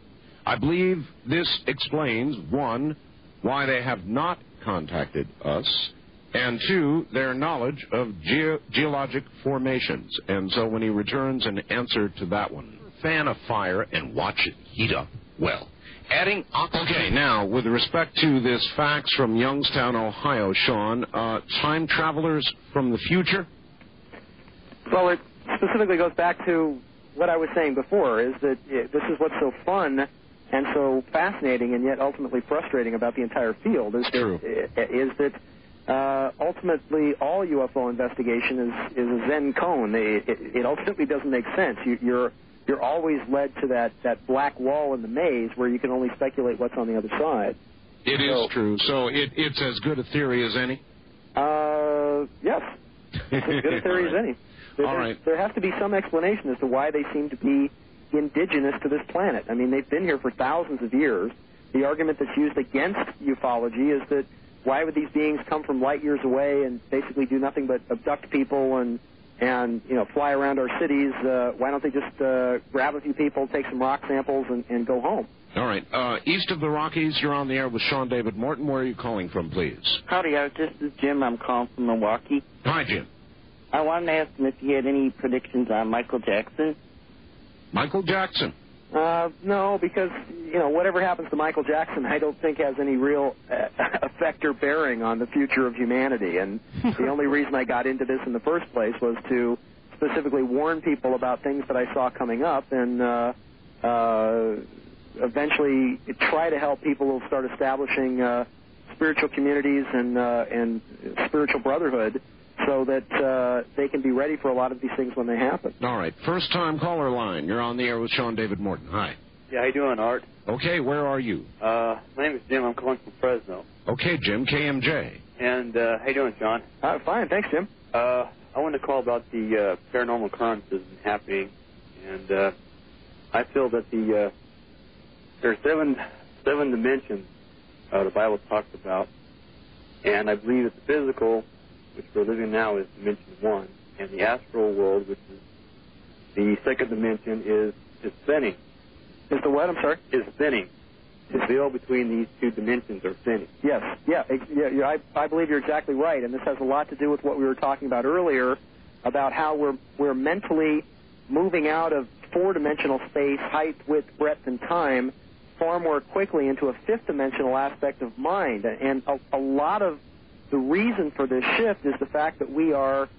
I believe this explains one, why they have not contacted us, and two, their knowledge of geo- geologic formations. And so when he returns an answer to that one, fan a fire and watch it heat up well. Adding oxygen. Okay, now with respect to this fax from Youngstown, Ohio, Sean, uh, time travelers from the future. Well, it specifically goes back to what I was saying before, is that it, this is what's so fun and so fascinating and yet ultimately frustrating about the entire field, is True. that, is that uh, ultimately all UFO investigation is, is a Zen koan. It, it, it ultimately doesn't make sense. You, you're you're always led to that, that black wall in the maze where you can only speculate what's on the other side. It is So- true. So it, it's as good a theory as any. Uh, yes. It's as good a theory as any. There, All right. there has to be some explanation as to why they seem to be indigenous to this planet. I mean, they've been here for thousands of years. The argument that's used against ufology is that why would these beings come from light years away and basically do nothing but abduct people and and you know fly around our cities? Uh, why don't they just uh, grab a few people, take some rock samples, and, and go home? All right. Uh, east of the Rockies, you're on the air with Sean David Morton. Where are you calling from, please? Howdy, Art. This is Jim. I'm calling from Milwaukee. Hi, Jim. I wanted to ask him if he had any predictions on Michael Jackson. Michael Jackson. Uh, no, because you know whatever happens to Michael Jackson, I don't think has any real uh, effect or bearing on the future of humanity. And the only reason I got into this in the first place was to specifically warn people about things that I saw coming up, and uh, uh, eventually try to help people start establishing uh, spiritual communities and uh, and spiritual brotherhood, so that uh, they can be ready for a lot of these things when they happen. All right. First time caller line. You're on the air with Sean David Morton. Hi. Yeah, how you doing, Art? Okay, where are you? Uh, my name is Jim. I'm calling from Fresno. Okay, Jim, KMJ. And uh, how you doing, John? Uh, fine, thanks, Jim. Uh, I wanted to call about the uh, paranormal occurrences happening, and uh, I feel that the uh, there are seven seven dimensions uh, the Bible talks about, And I believe that the physical, which we're living now, is dimension one, and the astral world, which is the second dimension, is is thinning. Is the what? I'm sorry. Is thinning. The veil between these two dimensions are thinning. Yes, yeah, yeah, I, I believe you're exactly right, and this has a lot to do with what we were talking about earlier about how we're we're mentally moving out of four-dimensional space, height, width, breadth, and time far more quickly into a fifth-dimensional aspect of mind, and a, a lot of the reason for this shift is the fact that we are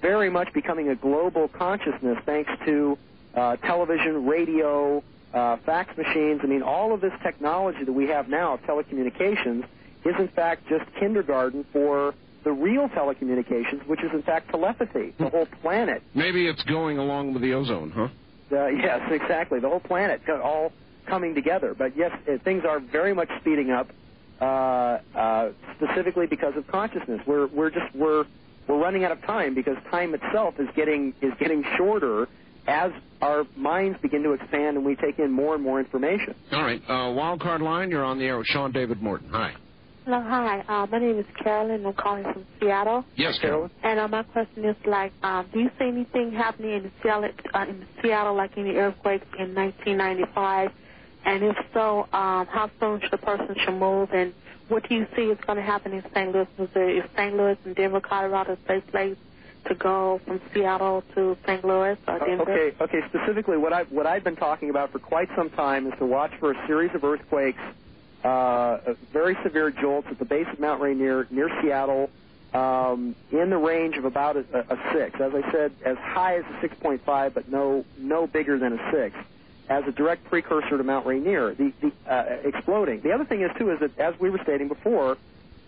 very much becoming a global consciousness thanks to uh, television, radio, uh, fax machines. I mean, all of this technology that we have now of telecommunications is in fact just kindergarten for the real telecommunications, which is in fact telepathy, the whole planet. Maybe it's going along with the ozone, huh? Uh, yes, exactly. The whole planet all coming together. But yes, uh, things are very much speeding up, uh, uh, specifically because of consciousness. We're we're just we're we're running out of time because time itself is getting is getting shorter as our minds begin to expand and we take in more and more information. All right. Uh, wild card line, you're on the air with Sean David Morton. Hi. Hello, hi. Uh, my name is Carolyn. I'm calling from Seattle. Yes, Carolyn. And uh, my question is like, um, do you see anything happening in Seattle, uh, in Seattle, like any earthquakes in 1995? And if so, um, how soon should a person should move? And what do you see is going to happen in St. Louis, Missouri? Is St. Louis and Denver, Colorado a safe place to go from Seattle to St. Louis or Denver? Okay, okay. Specifically, what I what I've been talking about for quite some time is to watch for a series of earthquakes, uh, very severe jolts at the base of Mount Rainier near Seattle, um, in the range of about a, a six. As I said, as high as a 6.5, but no no bigger than a six. As a direct precursor to Mount Rainier, the, the uh, exploding. The other thing is too is that as we were stating before,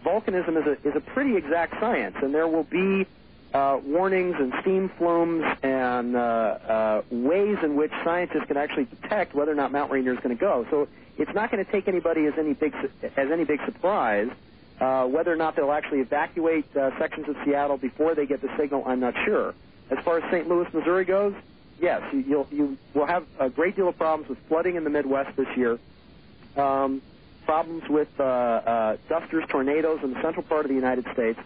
volcanism is a is a pretty exact science, and there will be uh, warnings and steam flumes and uh, uh, ways in which scientists can actually detect whether or not Mount Rainier is going to go. So it's not going to take anybody as any big as any big surprise. Uh, whether or not they'll actually evacuate uh, sections of Seattle before they get the signal, I'm not sure. As far as St. Louis, Missouri goes, yes, you, you'll you will have a great deal of problems with flooding in the Midwest this year. Um, problems with uh, uh, dusters, tornadoes in the central part of the United States.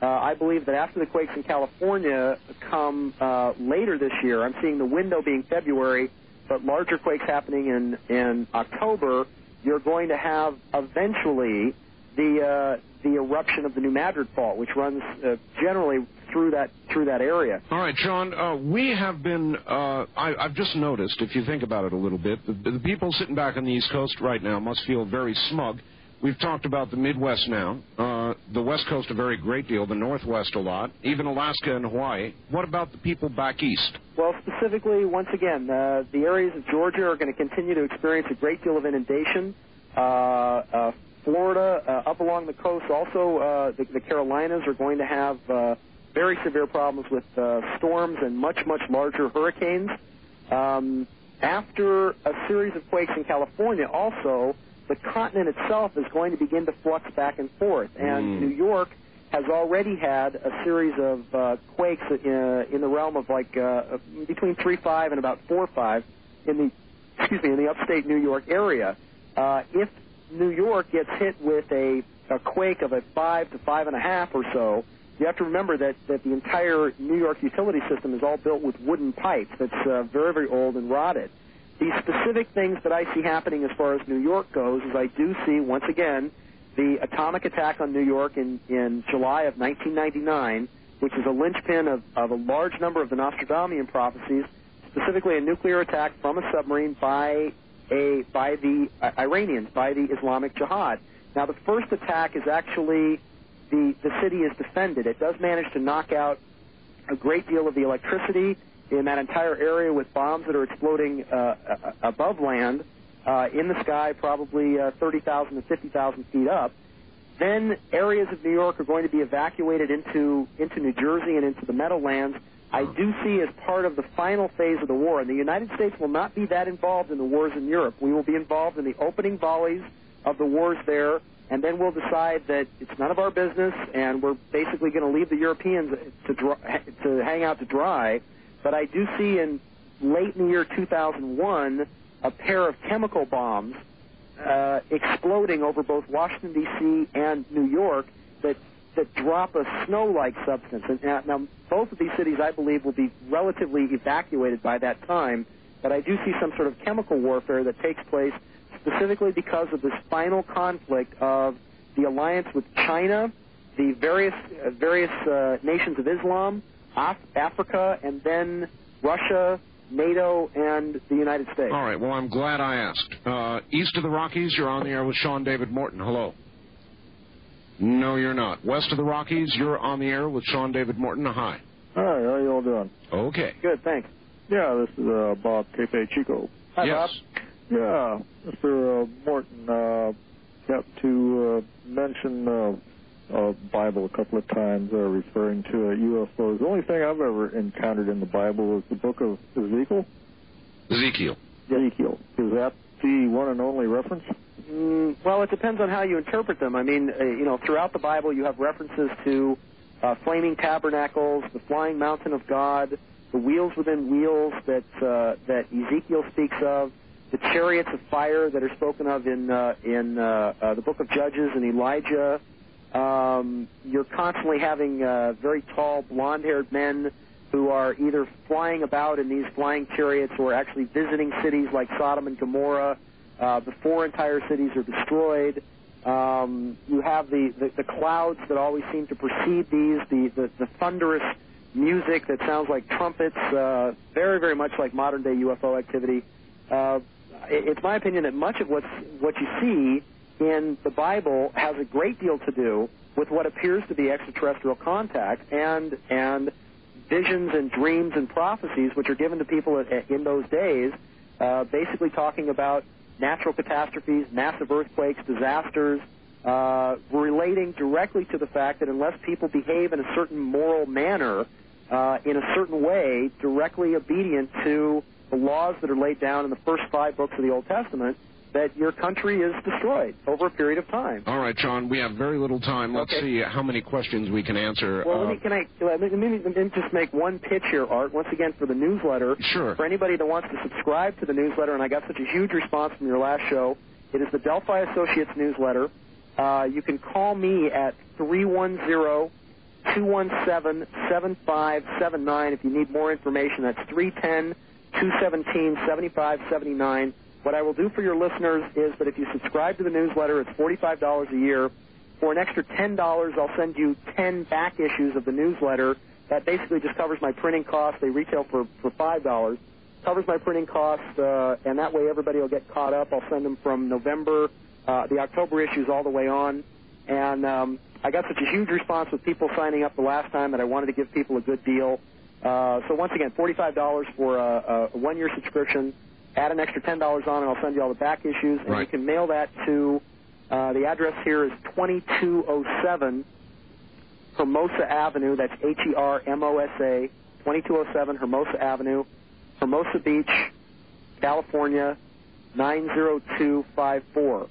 Uh, I believe that after the quakes in California come uh, later this year, I'm seeing the window being February, but larger quakes happening in in October. You're going to have eventually the uh, the eruption of the New Madrid Fault, which runs uh, generally through that through that area. All right, Sean. Uh, we have been. Uh, I, I've just noticed, if you think about it a little bit, the, the people sitting back on the East Coast right now must feel very smug. We've talked about the Midwest now, uh, the West Coast a very great deal, the Northwest a lot, even Alaska and Hawaii. What about the people back east? Well, specifically, once again, uh, the areas of Georgia are going to continue to experience a great deal of inundation. Uh, uh, Florida, uh, up along the coast, also uh, the, the Carolinas are going to have uh, very severe problems with uh, storms and much, much larger hurricanes. Um, after a series of quakes in California, also, the continent itself is going to begin to flux back and forth. And Mm. New York has already had a series of uh, quakes in, in the realm of like uh, between three five and about four five in the excuse me in the upstate New York area. Uh, if New York gets hit with a, a quake of a five to five and a half or so, you have to remember that, that the entire New York utility system is all built with wooden pipes that's uh, very, very old and rotted. The specific things that I see happening as far as New York goes is I do see, once again, the atomic attack on New York in, in July of 1999, which is a linchpin of, of a large number of the Nostradamus prophecies, specifically a nuclear attack from a submarine by a by the uh, Iranians, by the Islamic Jihad. Now, the first attack is actually the the city is defended. It does manage to knock out a great deal of the electricity in that entire area with bombs that are exploding uh, uh, above land uh, in the sky, probably uh, 30,000 to 50,000 feet up. Then areas of New York are going to be evacuated into into New Jersey and into the Meadowlands. I do see as part of the final phase of the war, and the United States will not be that involved in the wars in Europe. We will be involved in the opening volleys of the wars there, and then we'll decide that it's none of our business, and we're basically going to leave the Europeans to dry, to hang out to dry. But I do see in late in the year 2001 a pair of chemical bombs uh, exploding over both Washington D.C. and New York, that that drop a snow-like substance. And now, now, both of these cities, I believe, will be relatively evacuated by that time. But I do see some sort of chemical warfare that takes place specifically because of this final conflict of the alliance with China, the various uh, various uh, nations of Islam, Af- Africa, and then Russia, NATO, and the United States. All right. Well, I'm glad I asked. Uh, east of the Rockies, you're on the air with Sean David Morton. Hello. No, you're not. West of the Rockies, you're on the air with Sean David Morton. Hi. Hi, how you all doing? Okay. Good, thanks. Yeah, this is uh, Bob Tepe Chico. Hi, yes. Bob. Yeah, Mr. Uh, Morton uh, got to uh, mention uh, uh, Bible a couple of times, uh, referring to uh, UFOs. The only thing I've ever encountered in the Bible is the book of Ezekiel. Ezekiel. Ezekiel. Is that the one and only reference? Mm, well, it depends on how you interpret them. I mean, uh, you know, throughout the Bible, you have references to uh, flaming tabernacles, the flying mountain of God, the wheels within wheels that uh, that Ezekiel speaks of, the chariots of fire that are spoken of in uh, in uh, uh, the book of Judges and Elijah. Um, you're constantly having uh, very tall, blonde-haired men who are either flying about in these flying chariots or actually visiting cities like Sodom and Gomorrah uh, before entire cities are destroyed. Um, you have the, the, the clouds that always seem to precede these, the, the, the thunderous music that sounds like trumpets, uh, very, very much like modern day UFO activity. Uh, it's my opinion that much of what's, what you see in the Bible has a great deal to do with what appears to be extraterrestrial contact and, and visions and dreams and prophecies which are given to people in those days, uh, basically talking about natural catastrophes, massive earthquakes, disasters, uh, relating directly to the fact that unless people behave in a certain moral manner, uh, in a certain way, directly obedient to the laws that are laid down in the first five books of the Old Testament, that your country is destroyed over a period of time. All right, Sean. We have very little time. Let's Okay. see how many questions we can answer. Well, Uh, let me, can I let me, let me let me just make one pitch here, Art? Once again, for the newsletter. Sure. For anybody that wants to subscribe to the newsletter, and I got such a huge response from your last show, it is the Delphi Associates newsletter. Uh, you can call me at 310 217 7579 if you need more information. That's 310 217 7579. What I will do for your listeners is that if you subscribe to the newsletter, it's $45 a year. For an extra $10, I'll send you 10 back issues of the newsletter. That basically just covers my printing costs. They retail for, for $5. Covers my printing costs, uh, and that way everybody will get caught up. I'll send them from November, uh, the October issues all the way on. And um, I got such a huge response with people signing up the last time that I wanted to give people a good deal. Uh, so once again, $45 for a, a one-year subscription. Add an extra $10 on, and I'll send you all the back issues. And you can mail that to uh, the address here is 2207 Hermosa Avenue. That's H E R M O S A, 2207 Hermosa Avenue, Hermosa Beach, California, 90254.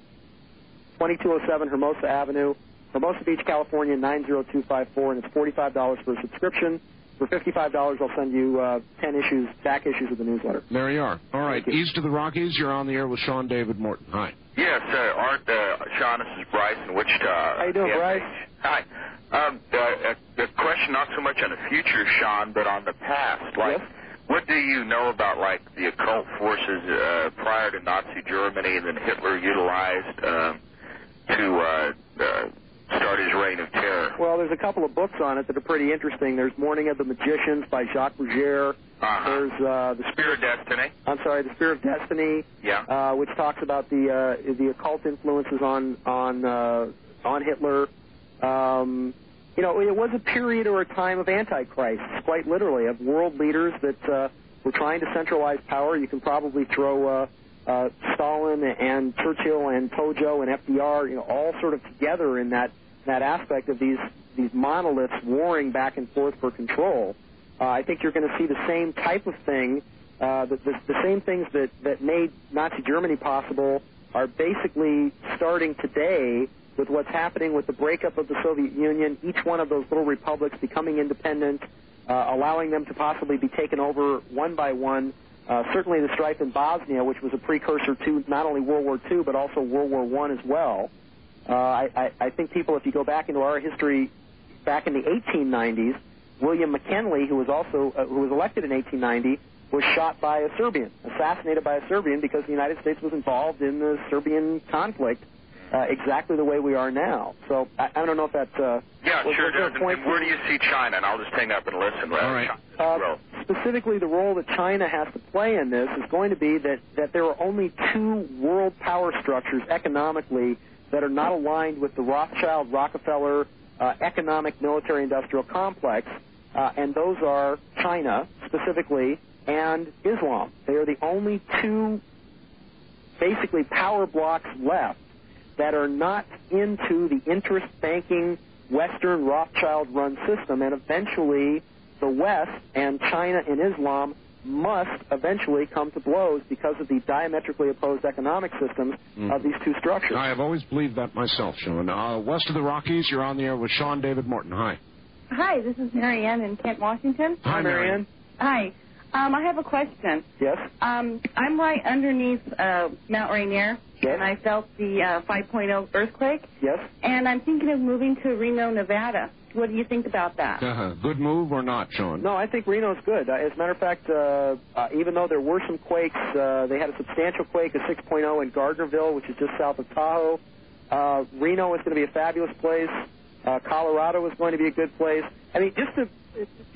2207 Hermosa Avenue, Hermosa Beach, California, 90254, and it's $45 for a subscription. For $55, I'll send you uh, 10 issues, back issues of the newsletter. There you are. All right. East of the Rockies, you're on the air with Sean David Morton. Hi. Yes, uh, Art, uh, Sean, this is Bryce in Wichita. How you doing, Yeah, Bryce? Hi. Um, uh, a, a question not so much on the future, Sean, but on the past. Like, what do you know about like the occult forces uh, prior to Nazi Germany and then Hitler utilized um, to uh, uh, start his reign of terror? Well, there's a couple of books on it that are pretty interesting. There's Morning of the Magicians by Jacques Bergier. uh There's uh, the Spirit of Destiny. I'm sorry, the Spirit of Destiny, Yeah. uh, which talks about the uh, the occult influences on on uh, on Hitler. Um, you know, it was a period or a time of antichrist, quite literally, of world leaders that uh, were trying to centralize power. You can probably throw uh, uh, Stalin and Churchill and Tojo and FDR, you know, all sort of together in that that aspect of these these monoliths warring back and forth for control. Uh, I think you're going to see the same type of thing. Uh, the, the, the same things that, that made Nazi Germany possible are basically starting today with what's happening with the breakup of the Soviet Union, each one of those little republics becoming independent, uh, allowing them to possibly be taken over one by one. Uh, certainly the strife in Bosnia, which was a precursor to not only World War II, but also World War I as well. Uh, I, I, I think people, if you go back into our history, back in the 1890s, William McKinley, who was also uh, who was elected in 1890, was shot by a Serbian, assassinated by a Serbian because the United States was involved in the Serbian conflict. Uh, exactly the way we are now. So I, I don't know if that. Uh, Yeah, was, sure was there a does. And, point and where do you see China? And I'll just hang up and listen. All right. uh, specifically, the role that China has to play in this is going to be that, that there are only two world power structures economically that are not aligned with the Rothschild Rockefeller uh, economic military industrial complex, uh, and those are China specifically and Islam. They are the only two basically power blocks left that are not into the interest banking Western Rothschild run system, and eventually the West and China and Islam must eventually come to blows because of the diametrically opposed economic systems Mm. of these two structures. I have always believed that myself, Sean. Uh, west of the Rockies, you're on the air with Sean David Morton. Hi. Hi, this is Marianne in Kent, Washington. Hi, Marianne. Hi. Um, I have a question. Yes. Um, I'm right underneath uh, Mount Rainier, and I felt the uh, 5.0 earthquake, Yes. and I'm thinking of moving to Reno, Nevada. What do you think about that? Uh-huh. Good move or not, Sean? No, I think Reno's good. Uh, as a matter of fact, uh, uh, even though there were some quakes, uh, they had a substantial quake, a 6.0 in Gardnerville, which is just south of Tahoe. Uh, Reno is going to be a fabulous place. Uh, Colorado is going to be a good place. I mean, just to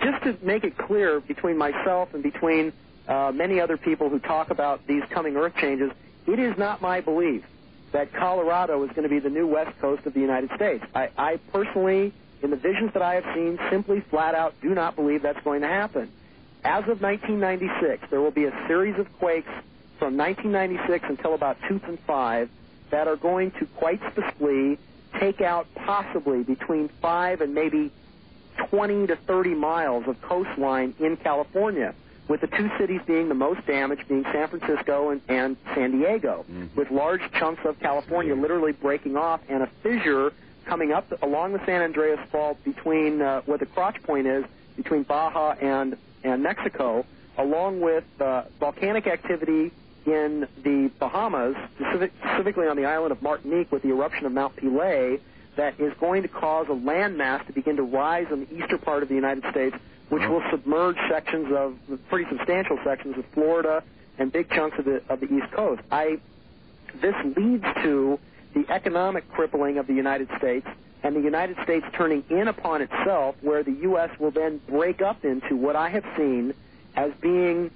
just to make it clear between myself and between uh, many other people who talk about these coming Earth changes, it is not my belief that Colorado is going to be the new west coast of the United States. I, I personally, in the visions that I have seen, simply flat out do not believe that's going to happen. As of 1996, there will be a series of quakes from 1996 until about 2005 that are going to quite specifically take out possibly between 5 and maybe 20 to 30 miles of coastline in California, with the two cities being the most damaged being San Francisco and, and San Diego, mm-hmm. with large chunks of California literally breaking off and a fissure coming up along the San Andreas Fault between uh, where the crotch point is between Baja and and Mexico, along with uh, volcanic activity in the Bahamas, specific, specifically on the island of Martinique with the eruption of Mount Pelée, that is going to cause a landmass to begin to rise in the eastern part of the United States, which will submerge sections of pretty substantial sections of Florida and big chunks of the of the East Coast. I this leads to the economic crippling of the United States and the United States turning in upon itself, where the U.S. will then break up into what I have seen as being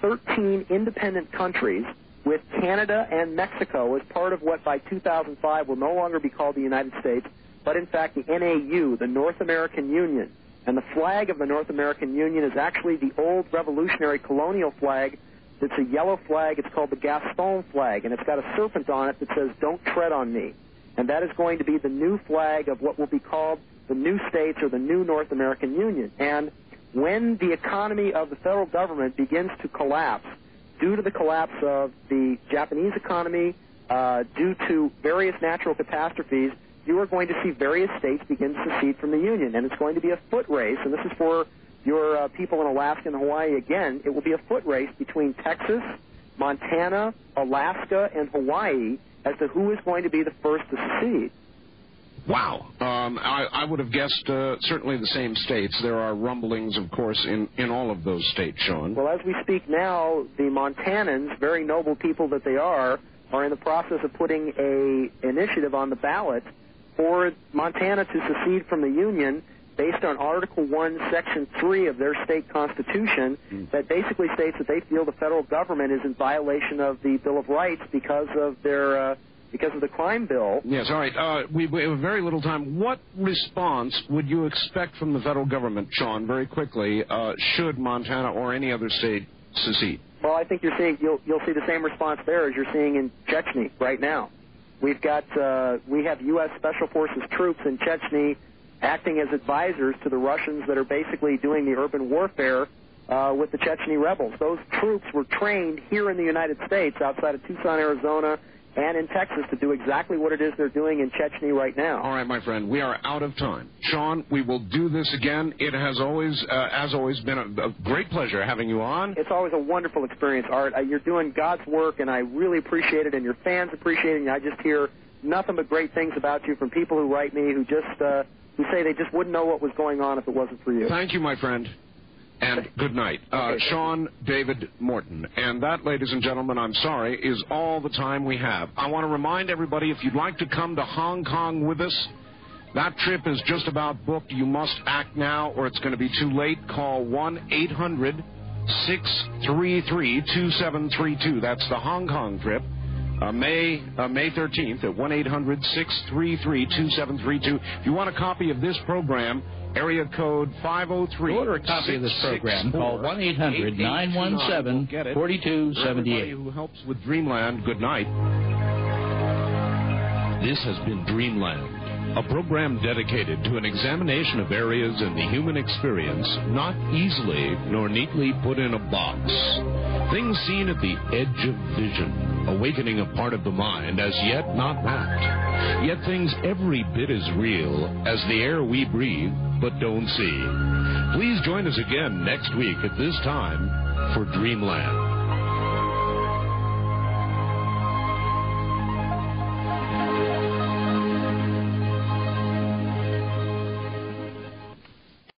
13 independent countries with Canada and Mexico as part of what by 2005 will no longer be called the United States, but in fact the NAU, the North American Union. And the flag of the North American Union is actually the old revolutionary colonial flag. It's a yellow flag. It's called the Gadsden flag, and it's got a serpent on it that says, Don't tread on me. And that is going to be the new flag of what will be called the new states or the new North American Union. And when the economy of the federal government begins to collapse due to the collapse of the Japanese economy, uh, due to various natural catastrophes, you are going to see various states begin to secede from the Union. And it's going to be a foot race, and this is for your uh, people in Alaska and Hawaii again. It will be a foot race between Texas, Montana, Alaska, and Hawaii as to who is going to be the first to secede. Wow. Um, I, I would have guessed uh, certainly the same states. There are rumblings, of course, in, in all of those states, Sean. Well, as we speak now, the Montanans, very noble people that they are, are in the process of putting a initiative on the ballot for Montana to secede from the Union based on Article 1, Section 3 of their state constitution that basically states that they feel the federal government is in violation of the Bill of Rights because of their uh, because of the crime bill. Yes, all right. Uh, we, we have very little time. What response would you expect from the federal government, Sean, very quickly, uh, should Montana or any other state secede? Well, I think you're seeing you'll you'll see the same response there as you're seeing in Chechnya right now. We've got uh, we have U.S. Special Forces troops in Chechnya acting as advisors to the Russians that are basically doing the urban warfare uh, with the Chechnya rebels. Those troops were trained here in the United States, outside of Tucson, Arizona, and in Texas, to do exactly what it is they're doing in Chechnya right now. All right, my friend, we are out of time. Sean, we will do this again. It has always, uh, as always, been a, a great pleasure having you on. It's always a wonderful experience, Art. Uh, you're doing God's work, and I really appreciate it, and your fans appreciate it. And I just hear nothing but great things about you from people who write me who just uh, who say they just wouldn't know what was going on if it wasn't for you. Thank you, my friend. And good night. Uh, Sean David Morton. And that, ladies and gentlemen, I'm sorry, is all the time we have. I want to remind everybody if you'd like to come to Hong Kong with us, that trip is just about booked. You must act now or it's going to be too late. Call 1 800 633 2732. That's the Hong Kong trip. Uh, May uh, May 13th at 1 800 633 2732. If you want a copy of this program, area code 503. Order a copy of this program. Call 1 800 917 4278. who helps with Dreamland, good night. This has been Dreamland, a program dedicated to an examination of areas in the human experience not easily nor neatly put in a box. Things seen at the edge of vision, awakening a part of the mind as yet not mapped. Yet things every bit as real as the air we breathe but don't see. Please join us again next week at this time for Dreamland.